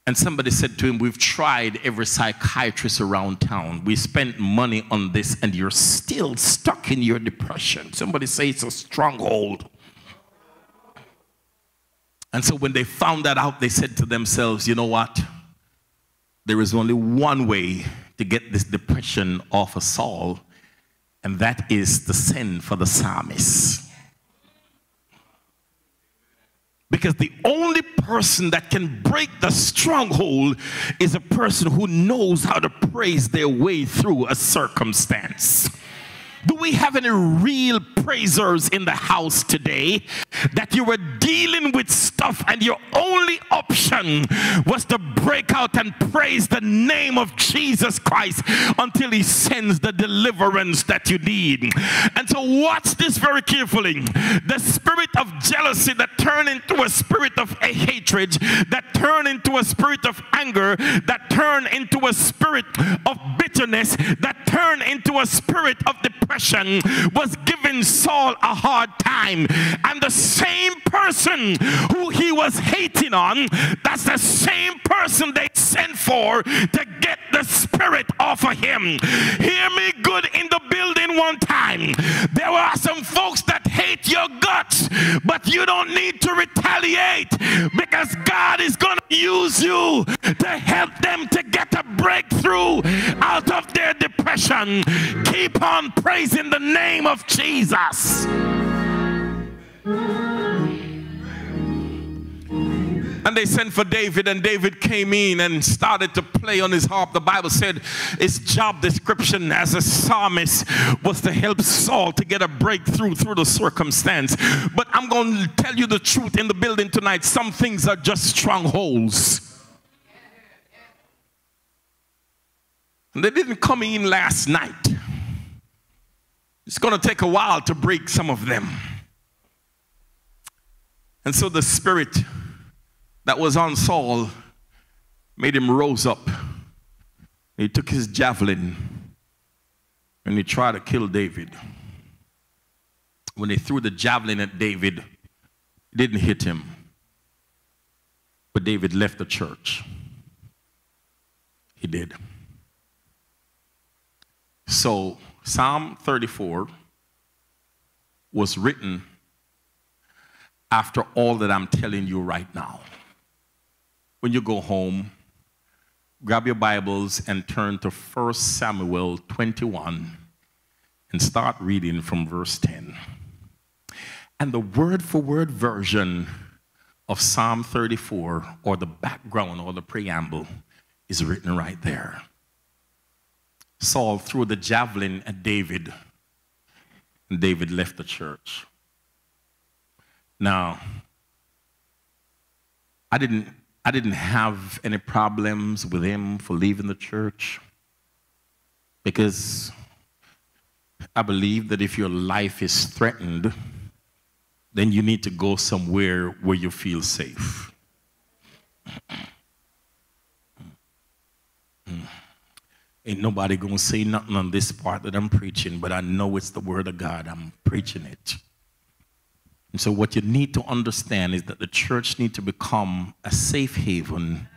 And somebody said to him, We've tried every psychiatrist around town. We spent money on this, and you're still stuck in your depression. Somebody say it's a stronghold. And so when they found that out, they said to themselves, You know what? There is only one way to get this depression off of Saul, and that is to send for the psalmist. Because the only person that can break the stronghold is a person who knows how to praise their way through a circumstance. Do we have any real praisers in the house today that you were dealing with stuff and your only option was to break out and praise the name of Jesus Christ until he sends the deliverance that you need? And so, watch this very carefully. The spirit of jealousy that turned into a spirit of a hatred, that turned into a spirit of anger, that turned into a spirit of bitterness, that turned into a spirit of depression was giving Saul a hard time. And the same person who he was hating on, that's the same person they sent for to get the spirit off of him. Hear me good in the building one time. There are some folks that hate your guts, but you don't need to retaliate because God is going to use you to help them to get a breakthrough out of their depression. Keep on praising the name of Jesus. And they sent for David, and David came in and started to play on his harp. The Bible said his job description as a psalmist was to help Saul to get a breakthrough through the circumstance. But I'm going to tell you the truth in the building tonight some things are just strongholds. And they didn't come in last night. It's going to take a while to break some of them. And so the spirit that was on Saul made him rose up. He took his javelin and he tried to kill David. When they threw the javelin at David, it didn't hit him. But David left the church. He did. So, Psalm 34 was written after all that I'm telling you right now when you go home, grab your Bibles and turn to 1 Samuel 21 and start reading from verse 10. And the word for word version of Psalm 34, or the background or the preamble, is written right there. Saul threw the javelin at David, and David left the church. Now, I didn't I didn't have any problems with him for leaving the church because I believe that if your life is threatened, then you need to go somewhere where you feel safe. Ain't nobody gonna say nothing on this part that I'm preaching, but I know it's the word of God. I'm preaching it. And so what you need to understand is that the church need to become a safe haven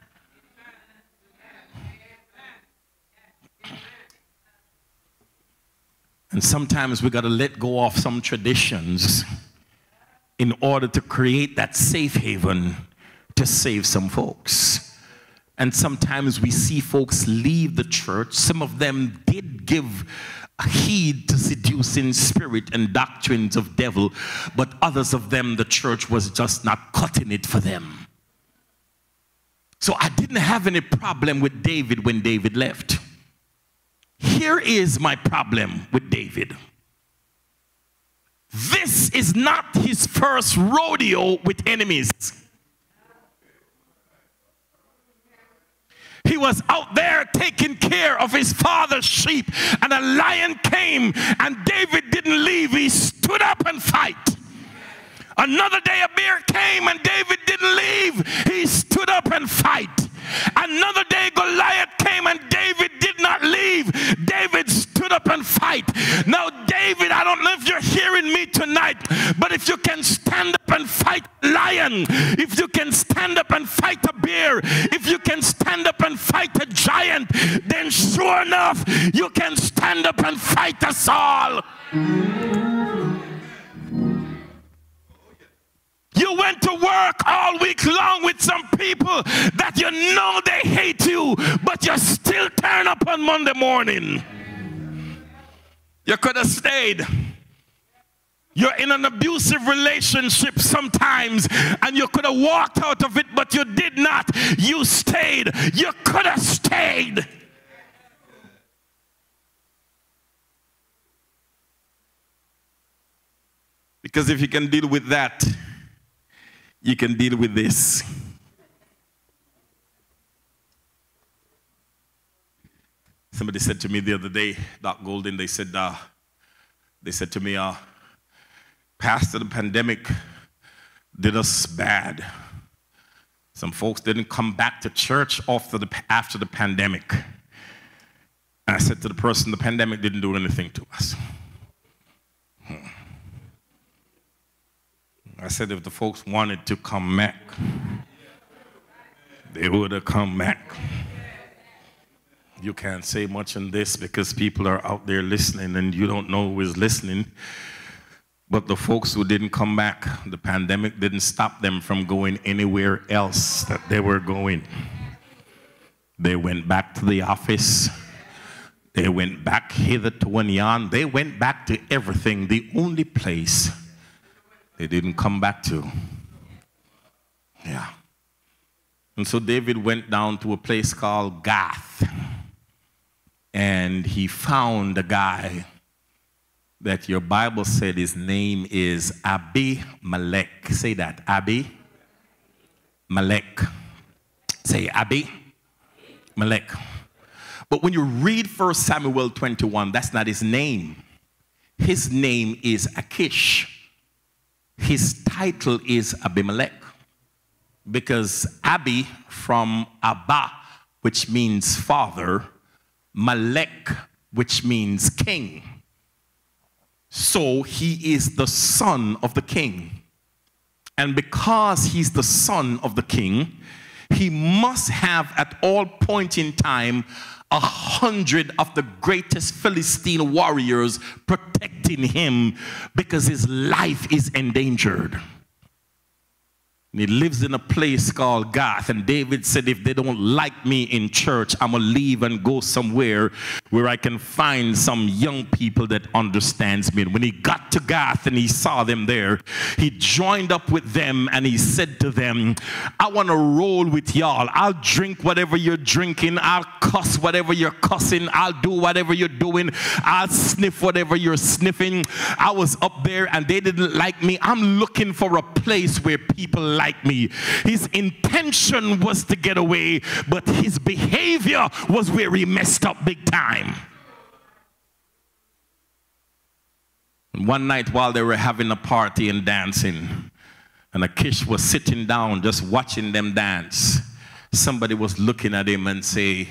And sometimes we got to let go of some traditions in order to create that safe haven to save some folks. And sometimes we see folks leave the church. Some of them did give heed to seducing spirit and doctrines of devil, but others of them, the church was just not cutting it for them. So I didn't have any problem with David when David left. Here is my problem with David. This is not his first rodeo with enemies. He was out there taking care of his father's sheep, and a lion came, and David didn't leave. He stood up and fight. Another day, a bear came, and David didn't leave. He stood up and fight. Another day, Goliath came, and David did not leave. David stood up and fight. Now, David, I don't know if you're hearing me tonight, but if you can stand up and fight a lion, if you can stand up and fight a bear, if you can stand up and fight a giant, then sure enough, you can stand up and fight us all. You went to work all week long with some people that you know they hate you, but you still turn up on Monday morning. You could have stayed. You're in an abusive relationship sometimes, and you could have walked out of it, but you did not. You stayed. You could have stayed. Because if you can deal with that, you can deal with this. Somebody said to me the other day, Doc Golden, they said, uh, they said to me, uh, Pastor, the pandemic did us bad. Some folks didn't come back to church after the, after the pandemic. And I said to the person, the pandemic didn't do anything to us. Hmm. I said if the folks wanted to come back, they would have come back. You can't say much on this because people are out there listening and you don't know who is listening. But the folks who didn't come back, the pandemic didn't stop them from going anywhere else that they were going. They went back to the office. They went back hither to and yon. They went back to everything. The only place they didn't come back to. Yeah. And so David went down to a place called Gath. And he found a guy that your Bible said his name is Abimelech. Say that. Abi Melech. Say Abi Melech. But when you read 1 Samuel 21, that's not his name. His name is Achish his title is Abimelech because Abi from Abba, which means father, Malek, which means king. So he is the son of the king. And because he's the son of the king, he must have at all point in time a hundred of the greatest Philistine warriors protecting him because his life is endangered. And he lives in a place called Gath. And David said, if they don't like me in church, I'm going to leave and go somewhere where I can find some young people that understands me. And when he got to Gath and he saw them there, he joined up with them and he said to them, I want to roll with y'all. I'll drink whatever you're drinking. I'll cuss whatever you're cussing. I'll do whatever you're doing. I'll sniff whatever you're sniffing. I was up there and they didn't like me. I'm looking for a place where people like me. His intention was to get away, but his behavior was where he messed up big time. One night while they were having a party and dancing, and Achish was sitting down just watching them dance, somebody was looking at him and say,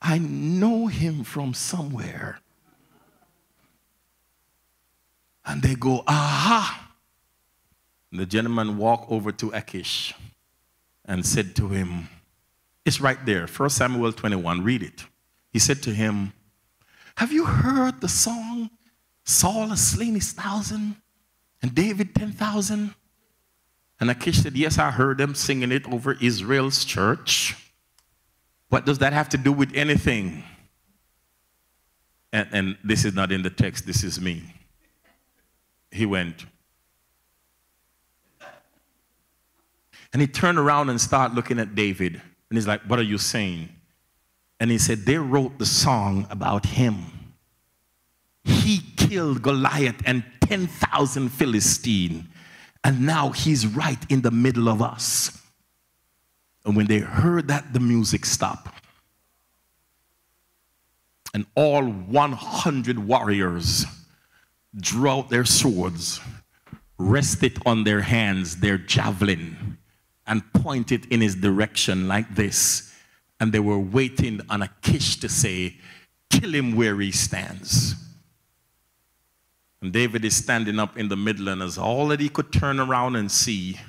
I know him from somewhere. And they go, Aha. The gentleman walked over to Achish and said to him, It's right there, 1 Samuel 21, read it. He said to him, Have you heard the song, Saul has slain his thousand and David 10,000? And Achish said, Yes, I heard them singing it over Israel's church. What does that have to do with anything? And, and this is not in the text, this is me. He went, and he turned around and started looking at David. And he's like, What are you saying? And he said, They wrote the song about him. He killed Goliath and 10,000 Philistine. And now he's right in the middle of us. And when they heard that, the music stopped. And all 100 warriors drew out their swords, rested on their hands, their javelin, and pointed in his direction like this. And they were waiting on Achish to say, Kill him where he stands. And David is standing up in the middle, and as all that he could turn around and see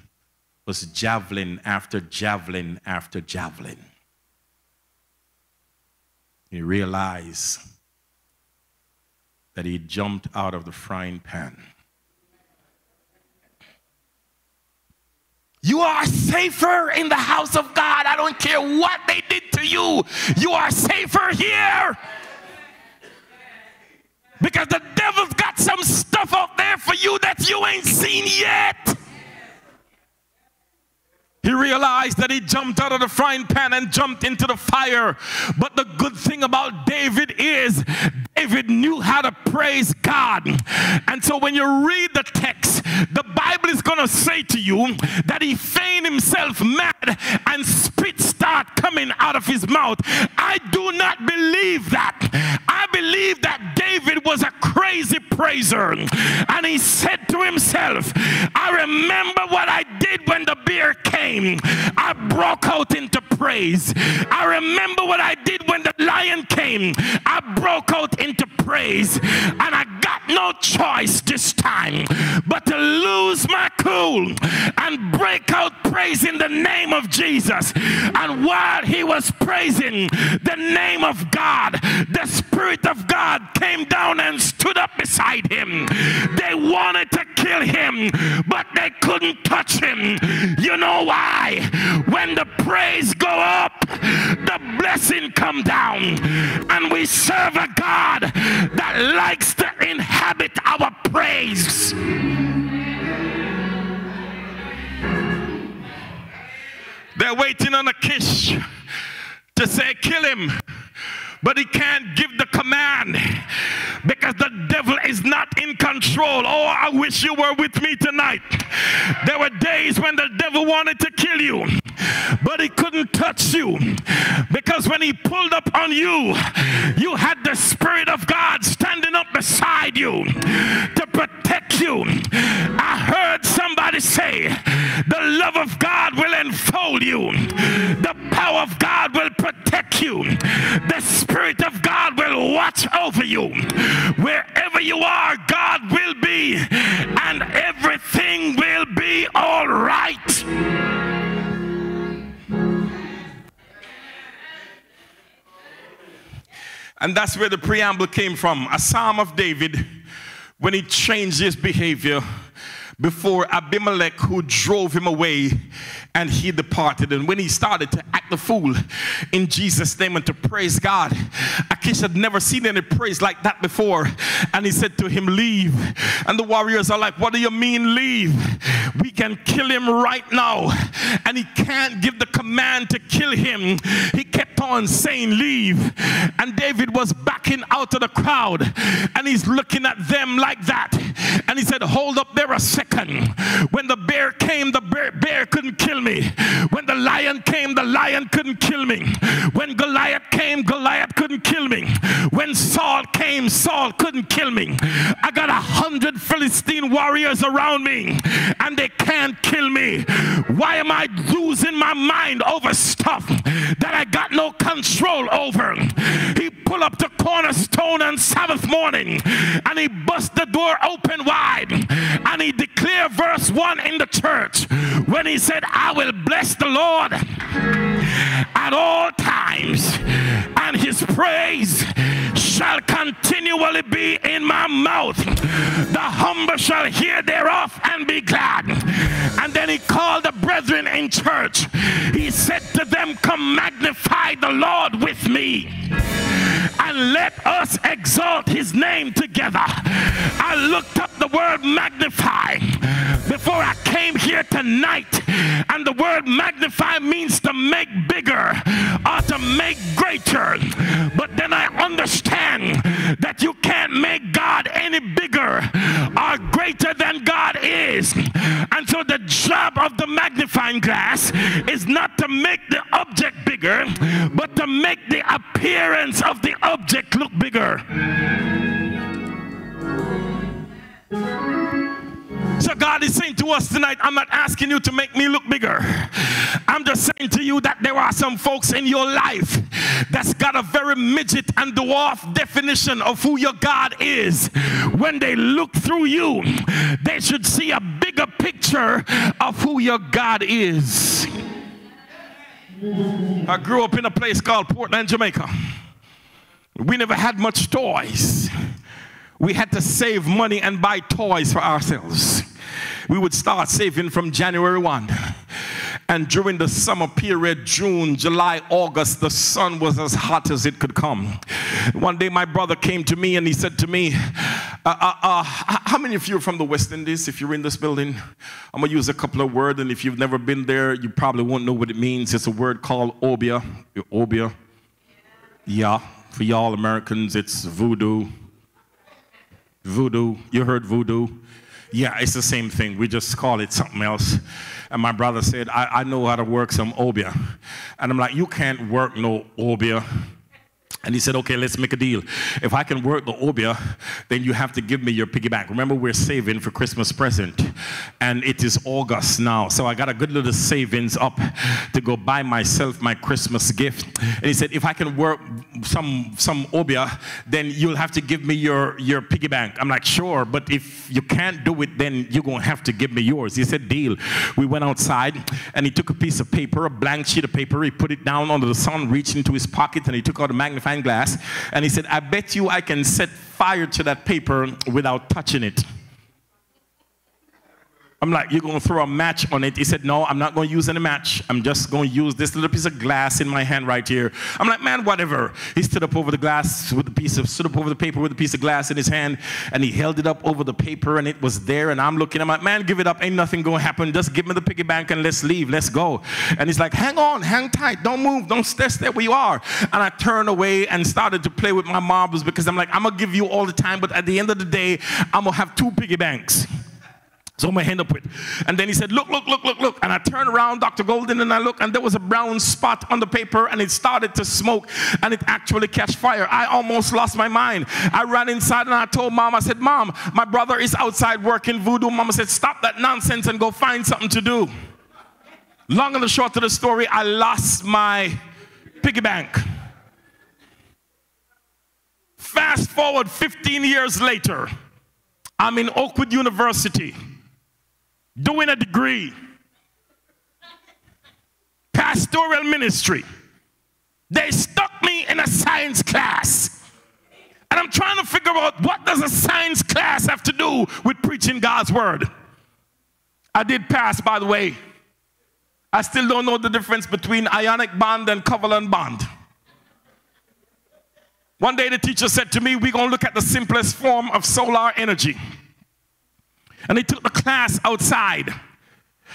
was javelin after javelin after javelin. He realized that he jumped out of the frying pan. You are safer in the house of God. I don't care what they did to you. You are safer here. Because the devil's got some stuff out there for you that you ain't seen yet. He realized that he jumped out of the frying pan and jumped into the fire. But the good thing about David is David knew how to praise God. And so when you read the text, the Bible is going to say to you that he feigned himself mad and spit start coming out of his mouth. I do not believe that. I believe that David was a crazy praiser. And he said to himself, I remember what I did when the beer came. I broke out into praise. I remember what I did when the lion came. I broke out into praise. And I got no choice this time but to lose my cool and break out praise in the name of Jesus. And while he was praising the name of God, the Spirit of God came down and stood up beside him. They wanted to kill him, but they couldn't touch him. You know why? When the praise go up, the blessing come down. And we serve a God that likes to inhabit our praise. They're waiting on Achish to say, kill him. But he can't give the command because the devil is not in control. Oh, I wish you were with me tonight. There were days when the devil wanted to kill you, but he couldn't touch you because when he pulled up on you, you had the Spirit of God standing up beside you to protect you. I heard somebody say, The love of God will enfold you, the power of God will protect you, the Spirit of God will watch over you. Wherever you are, God will be, and everything will be all right. And that's where the preamble came from a psalm of David when he changed his behavior before Abimelech, who drove him away and he departed. And when he started to act the fool in Jesus' name and to praise God, Achish had never seen any praise like that before. And he said to him, Leave. And the warriors are like, What do you mean, leave? We can kill him right now. And he can't give the command to kill him. He kept on saying, Leave. And David was backing out of the crowd and he's looking at them like that. And he said, Hold up there a second second. When the bear came, the bear, bear couldn't kill me. When the lion came, the lion couldn't kill me. When Goliath came, Goliath couldn't kill me. When Saul came, Saul couldn't kill me. I got a hundred Philistine warriors around me and they can't kill me. Why am I losing my mind over stuff that I got no control over? He pulled up the cornerstone on Sabbath morning and he bust the door open wide and he declared verse 1 in the church when he said, I will bless the Lord at all times, and his praise shall continually be in my mouth. The humble shall hear thereof and be glad. And then he called the brethren in church. He said to them, Come magnify the Lord with me and let us exalt his name together. I looked up the word magnify before I came here tonight, and the word magnify means to make bigger or to make greater. But then I understand that you can't make God any bigger or greater than God is. And so the job of the magnifying glass is not to make the object bigger, but to make the appearance of the object look bigger. So God is saying to us tonight, I'm not asking you to make me look bigger. I'm just saying to you that there are some folks in your life that's got a very midget and dwarf definition of who your God is. When they look through you, they should see a bigger picture of who your God is. I grew up in a place called Portland, Jamaica. We never had much toys. We had to save money and buy toys for ourselves. We would start saving from January 1. And during the summer period, June, July, August, the sun was as hot as it could come. One day, my brother came to me and he said to me, uh, uh, uh, How many of you are from the West Indies? If you're in this building, I'm going to use a couple of words, and if you've never been there, you probably won't know what it means. It's a word called obeah. Obeah. Yeah, for y'all Americans, it's voodoo. Voodoo. You heard voodoo? Yeah, it's the same thing. We just call it something else. And my brother said, I, I know how to work some obeah. And I'm like, you can't work no obeah. And he said, okay, let's make a deal. If I can work the obeah, then you have to give me your piggy bank. Remember, we're saving for Christmas present. And it is August now. So I got a good little savings up to go buy myself my Christmas gift. And he said, if I can work some some obeah, then you'll have to give me your, your piggy bank. I'm like, sure, but if you can't do it, then you're going to have to give me yours. He said, deal. We went outside and he took a piece of paper, a blank sheet of paper. He put it down under the sun, reached into his pocket, and he took out a magnifying glass and he said, I bet you I can set fire to that paper without touching it. I'm like, you're going to throw a match on it? He said, no, I'm not going to use any match. I'm just going to use this little piece of glass in my hand right here. I'm like, man, whatever. He stood up over the glass with a piece of, stood up over the paper with a piece of glass in his hand, and he held it up over the paper, and it was there. And I'm looking, I'm like, man, give it up. Ain't nothing going to happen. Just give me the piggy bank and let's leave. Let's go. And he's like, hang on, hang tight. Don't move. Don't stay, stay where you are. And I turned away and started to play with my marbles because I'm like, I'm going to give you all the time, but at the end of the day, I'm going to have two piggy banks. So I'm gonna hand up with. And then he said, Look, look, look, look, look. And I turned around, Dr. Golden, and I looked, and there was a brown spot on the paper, and it started to smoke, and it actually catch fire. I almost lost my mind. I ran inside and I told mom, I said, Mom, my brother is outside working voodoo. Mama said, Stop that nonsense and go find something to do. Long and the short of the story, I lost my piggy bank. Fast forward 15 years later, I'm in Oakwood University doing a degree, pastoral ministry. They stuck me in a science class. And I'm trying to figure out what does a science class have to do with preaching God's word. I did pass, by the way. I still don't know the difference between ionic bond and covalent bond. One day the teacher said to me, we're going to look at the simplest form of solar energy. And he took the class outside.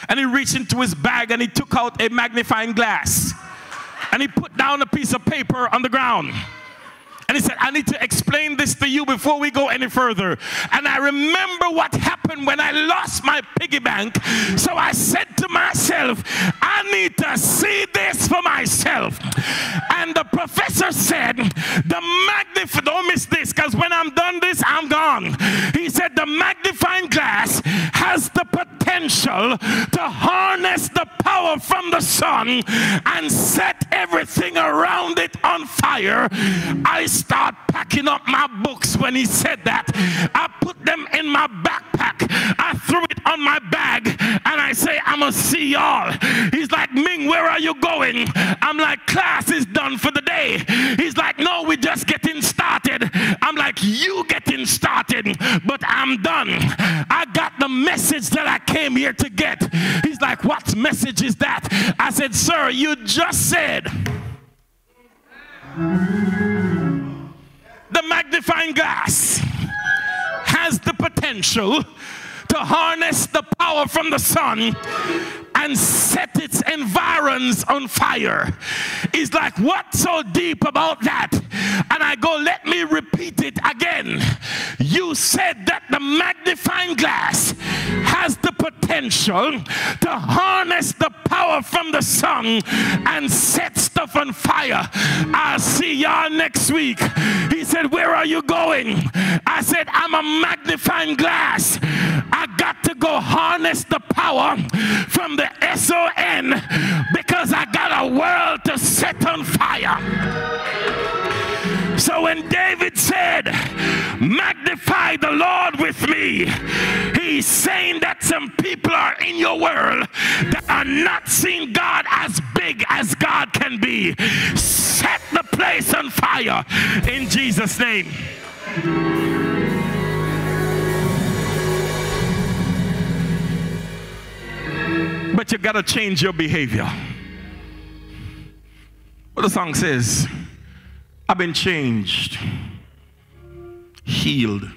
And he reached into his bag and he took out a magnifying glass. And he put down a piece of paper on the ground. And he said, I need to explain this to you before we go any further. And I remember what happened when I lost my piggy bank. So I said to myself, I need to see this for myself. And the professor said, The magnify, don't miss this, because when I'm done this, I'm gone. He said, The magnifying glass has the potential to harness the power from the sun and set everything around it on fire. I start packing up my books when he said that. I put them in my backpack. I threw it on my bag and I say, I'm gonna see y'all. He's like, Ming, where are you going? I'm like, class is done for the day. He's like, I'm like, you getting started, but I'm done. I got the message that I came here to get. He's like, what message is that? I said, sir, you just said the magnifying glass has the potential to harness the power from the sun and set its environs on fire. He's like, What's so deep about that? And I go, Let me repeat it again. You said that the magnifying glass has the potential to harness the power from the sun and set stuff on fire. I'll see y'all next week. He said, Where are you going? I said, I'm a magnifying glass. Got to go harness the power from the S-O-N because I got a world to set on fire. So when David said, Magnify the Lord with me, he's saying that some people are in your world that are not seeing God as big as God can be. Set the place on fire in Jesus' name. But you gotta change your behavior. What the song says, I've been changed, healed.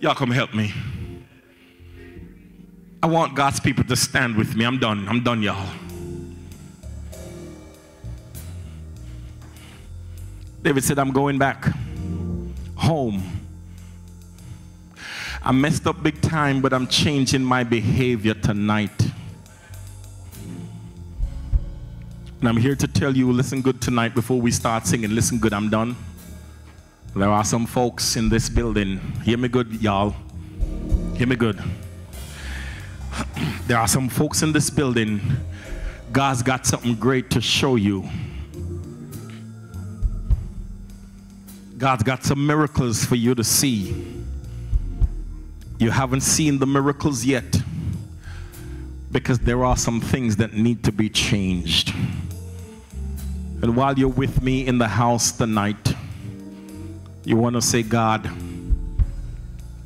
Y'all come help me. I want God's people to stand with me. I'm done. I'm done, y'all. David said, I'm going back home. I messed up big time, but I'm changing my behavior tonight. And I'm here to tell you listen good tonight before we start singing. Listen good, I'm done. There are some folks in this building. Hear me good, y'all. Hear me good. There are some folks in this building. God's got something great to show you. God's got some miracles for you to see. You haven't seen the miracles yet because there are some things that need to be changed. And while you're with me in the house tonight, you want to say, God,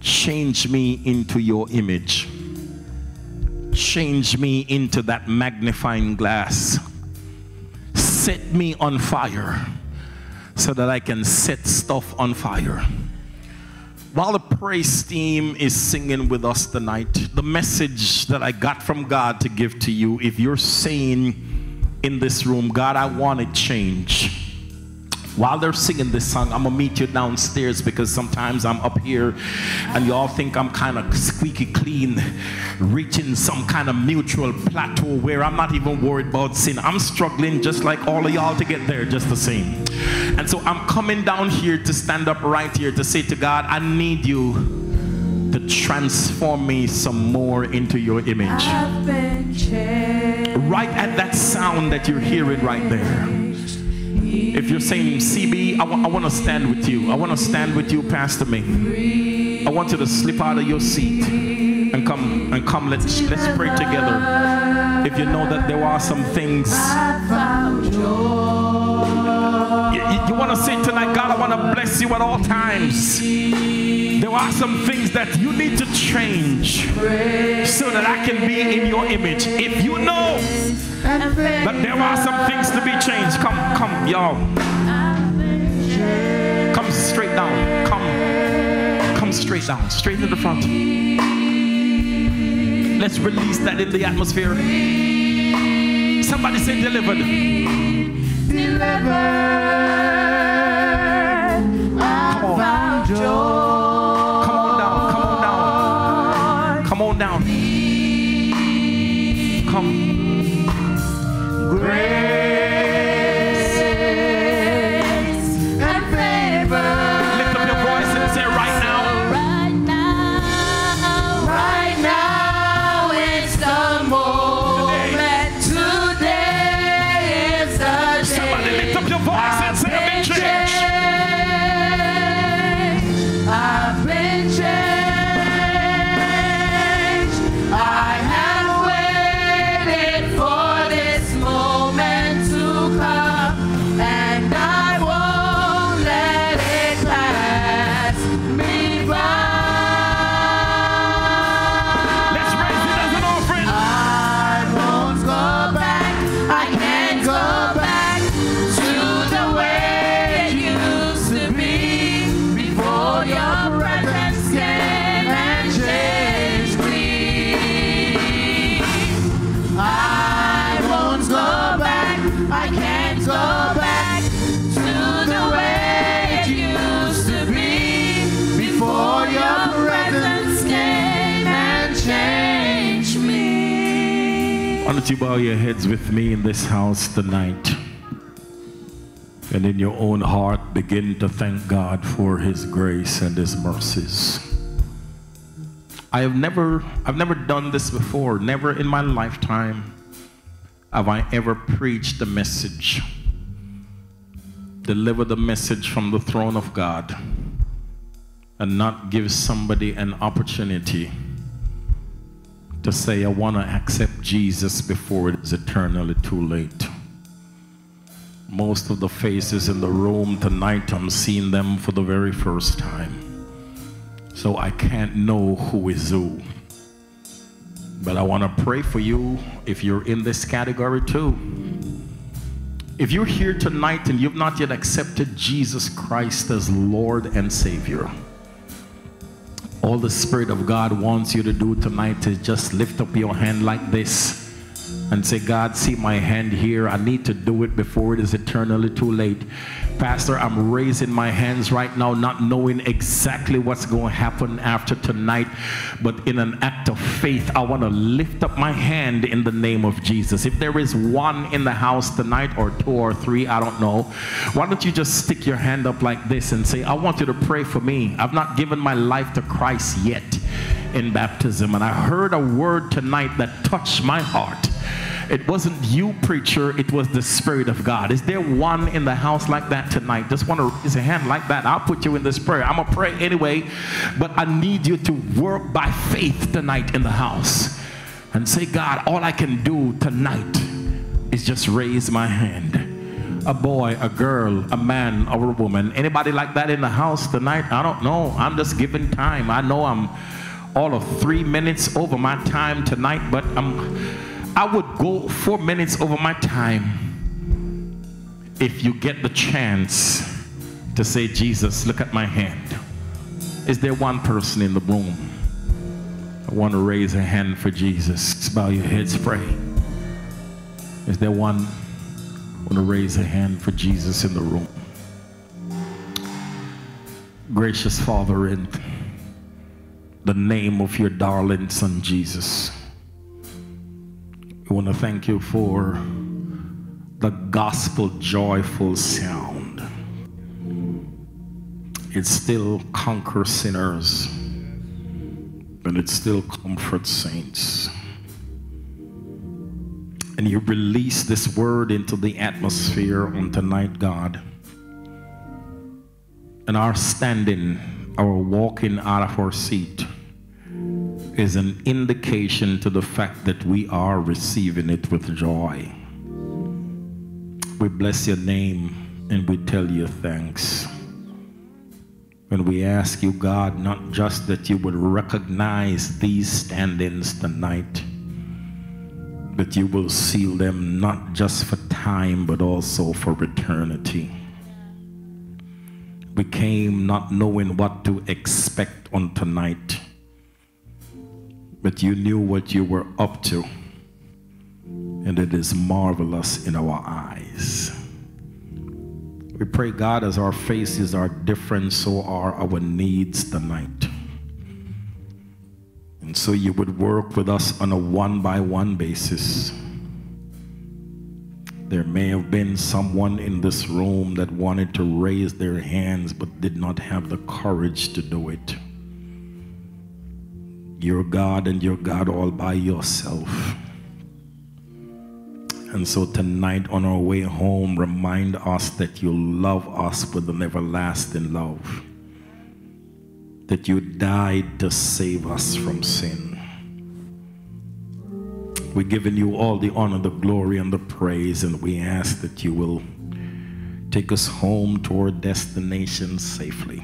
change me into your image. Change me into that magnifying glass. Set me on fire so that I can set stuff on fire. While the praise team is singing with us tonight, the message that I got from God to give to you, if you're saying in this room, God, I want to change. While they're singing this song, I'm gonna meet you downstairs because sometimes I'm up here and y'all think I'm kind of squeaky clean, reaching some kind of mutual plateau where I'm not even worried about sin. I'm struggling just like all of y'all to get there, just the same. And so I'm coming down here to stand up right here to say to God, I need you to transform me some more into your image. Right at that sound that you're hearing right there. If you're saying CB, I, I want to stand with you. I want to stand with you, Pastor Me. I want you to slip out of your seat and come and come. Let's let's pray together. If you know that there are some things you, want to say tonight, God, I want to bless you at all times. There are some things that you need to change so that I can be in your image. If you know that there are some things to be changed, come, come, y'all. Come straight down. Come, come straight down, straight to the front. Let's release that in the atmosphere. Somebody say delivered. Delivered. You bow your heads with me in this house tonight? And in your own heart, begin to thank God for His grace and His mercies. I have never, I've never done this before. Never in my lifetime have I ever preached a message, delivered a message from the throne of God, and not give somebody an opportunity to say, I want to accept Jesus before it is eternally too late. Most of the faces in the room tonight, I'm seeing them for the very first time. So I can't know who is who. But I want to pray for you if you're in this category too. If you're here tonight and you've not yet accepted Jesus Christ as Lord and Savior, all the Spirit of God wants you to do tonight is just lift up your hand like this and say, God, see my hand here. I need to do it before it is eternally too late. Pastor, I'm raising my hands right now, not knowing exactly what's going to happen after tonight, but in an act of faith, I want to lift up my hand in the name of Jesus. If there is one in the house tonight, or two or three, I don't know, why don't you just stick your hand up like this and say, I want you to pray for me. I've not given my life to Christ yet in baptism, and I heard a word tonight that touched my heart. It wasn't you, preacher, it was the Spirit of God. Is there one in the house like that tonight? Just want to raise a hand like that. I'll put you in this prayer. I'm going to pray anyway, but I need you to work by faith tonight in the house and say, God, all I can do tonight is just raise my hand. A boy, a girl, a man, or a woman. Anybody like that in the house tonight? I don't know. I'm just giving time. I know I'm all of three minutes over my time tonight, but I'm. I would go four minutes over my time if you get the chance to say, Jesus, look at my hand. Is there one person in the room? I want to raise a hand for Jesus. Bow your heads, pray. Is there one? want to raise a hand for Jesus in the room? Gracious Father, in the name of your darling Son Jesus. We want to thank you for the gospel joyful sound. It still conquers sinners, but it still comforts saints. And you release this word into the atmosphere on tonight, God. And our standing, our walking out of our seat, is an indication to the fact that we are receiving it with joy. We bless your name and we tell you thanks. And we ask you, God, not just that you would recognize these standings tonight, but you will seal them not just for time, but also for eternity. We came not knowing what to expect on tonight but you knew what you were up to, and it is marvelous in our eyes. We pray, God, as our faces are different, so are our needs tonight. And so you would work with us on a one by one basis. There may have been someone in this room that wanted to raise their hands but did not have the courage to do it. You're God and you're God all by yourself. And so tonight, on our way home, remind us that you love us with an everlasting love, that you died to save us from sin. We're giving you all the honor, the glory, and the praise, and we ask that you will take us home to our destination safely.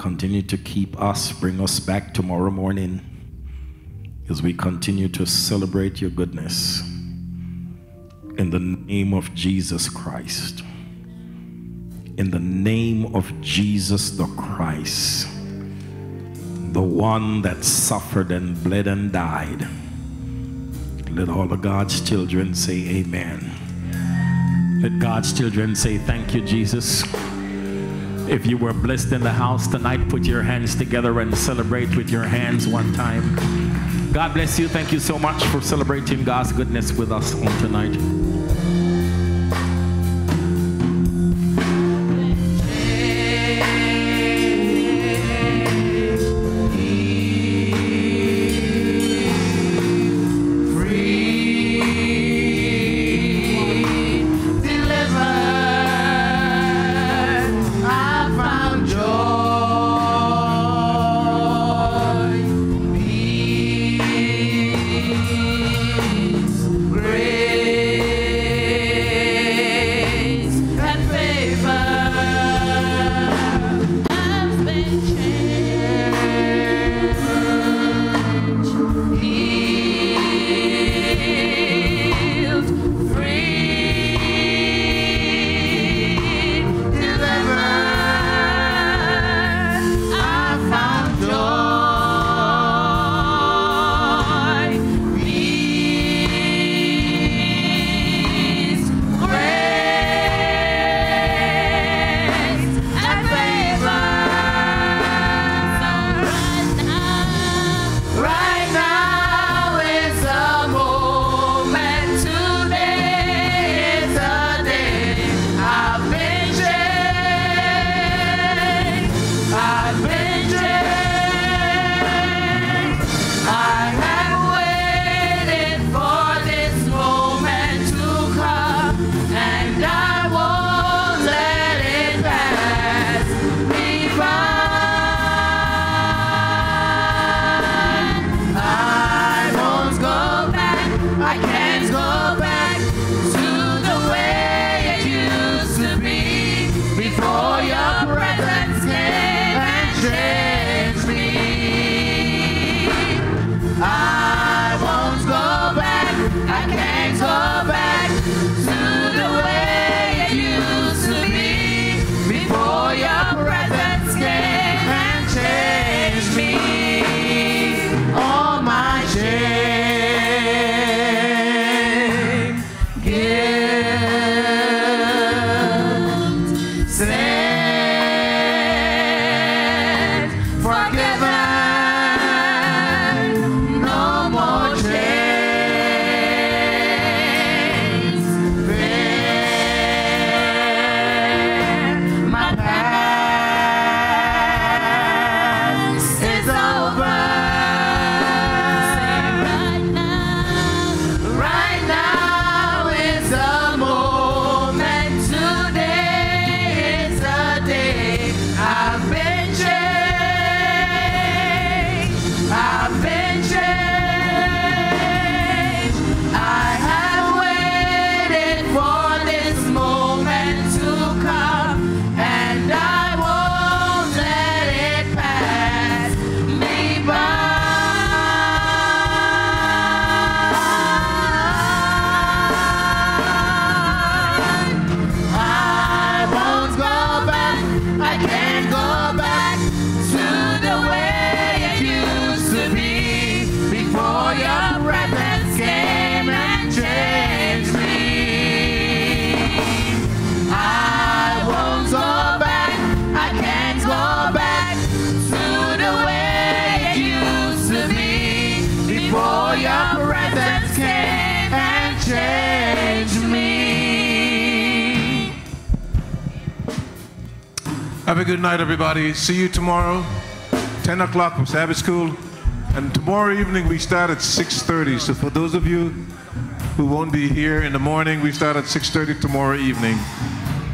Continue to keep us, bring us back tomorrow morning as we continue to celebrate your goodness. In the name of Jesus Christ. In the name of Jesus the Christ, the one that suffered and bled and died. Let all of God's children say amen. Let God's children say thank you, Jesus. If you were blessed in the house tonight, put your hands together and celebrate with your hands one time. God bless you. Thank you so much for celebrating God's goodness with us on tonight. Good night, everybody. See you tomorrow, 10 o'clock from Sabbath School. And tomorrow evening we start at 6.30. So for those of you who won't be here in the morning, we start at 6.30 tomorrow evening.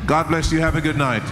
God bless you. Have a good night.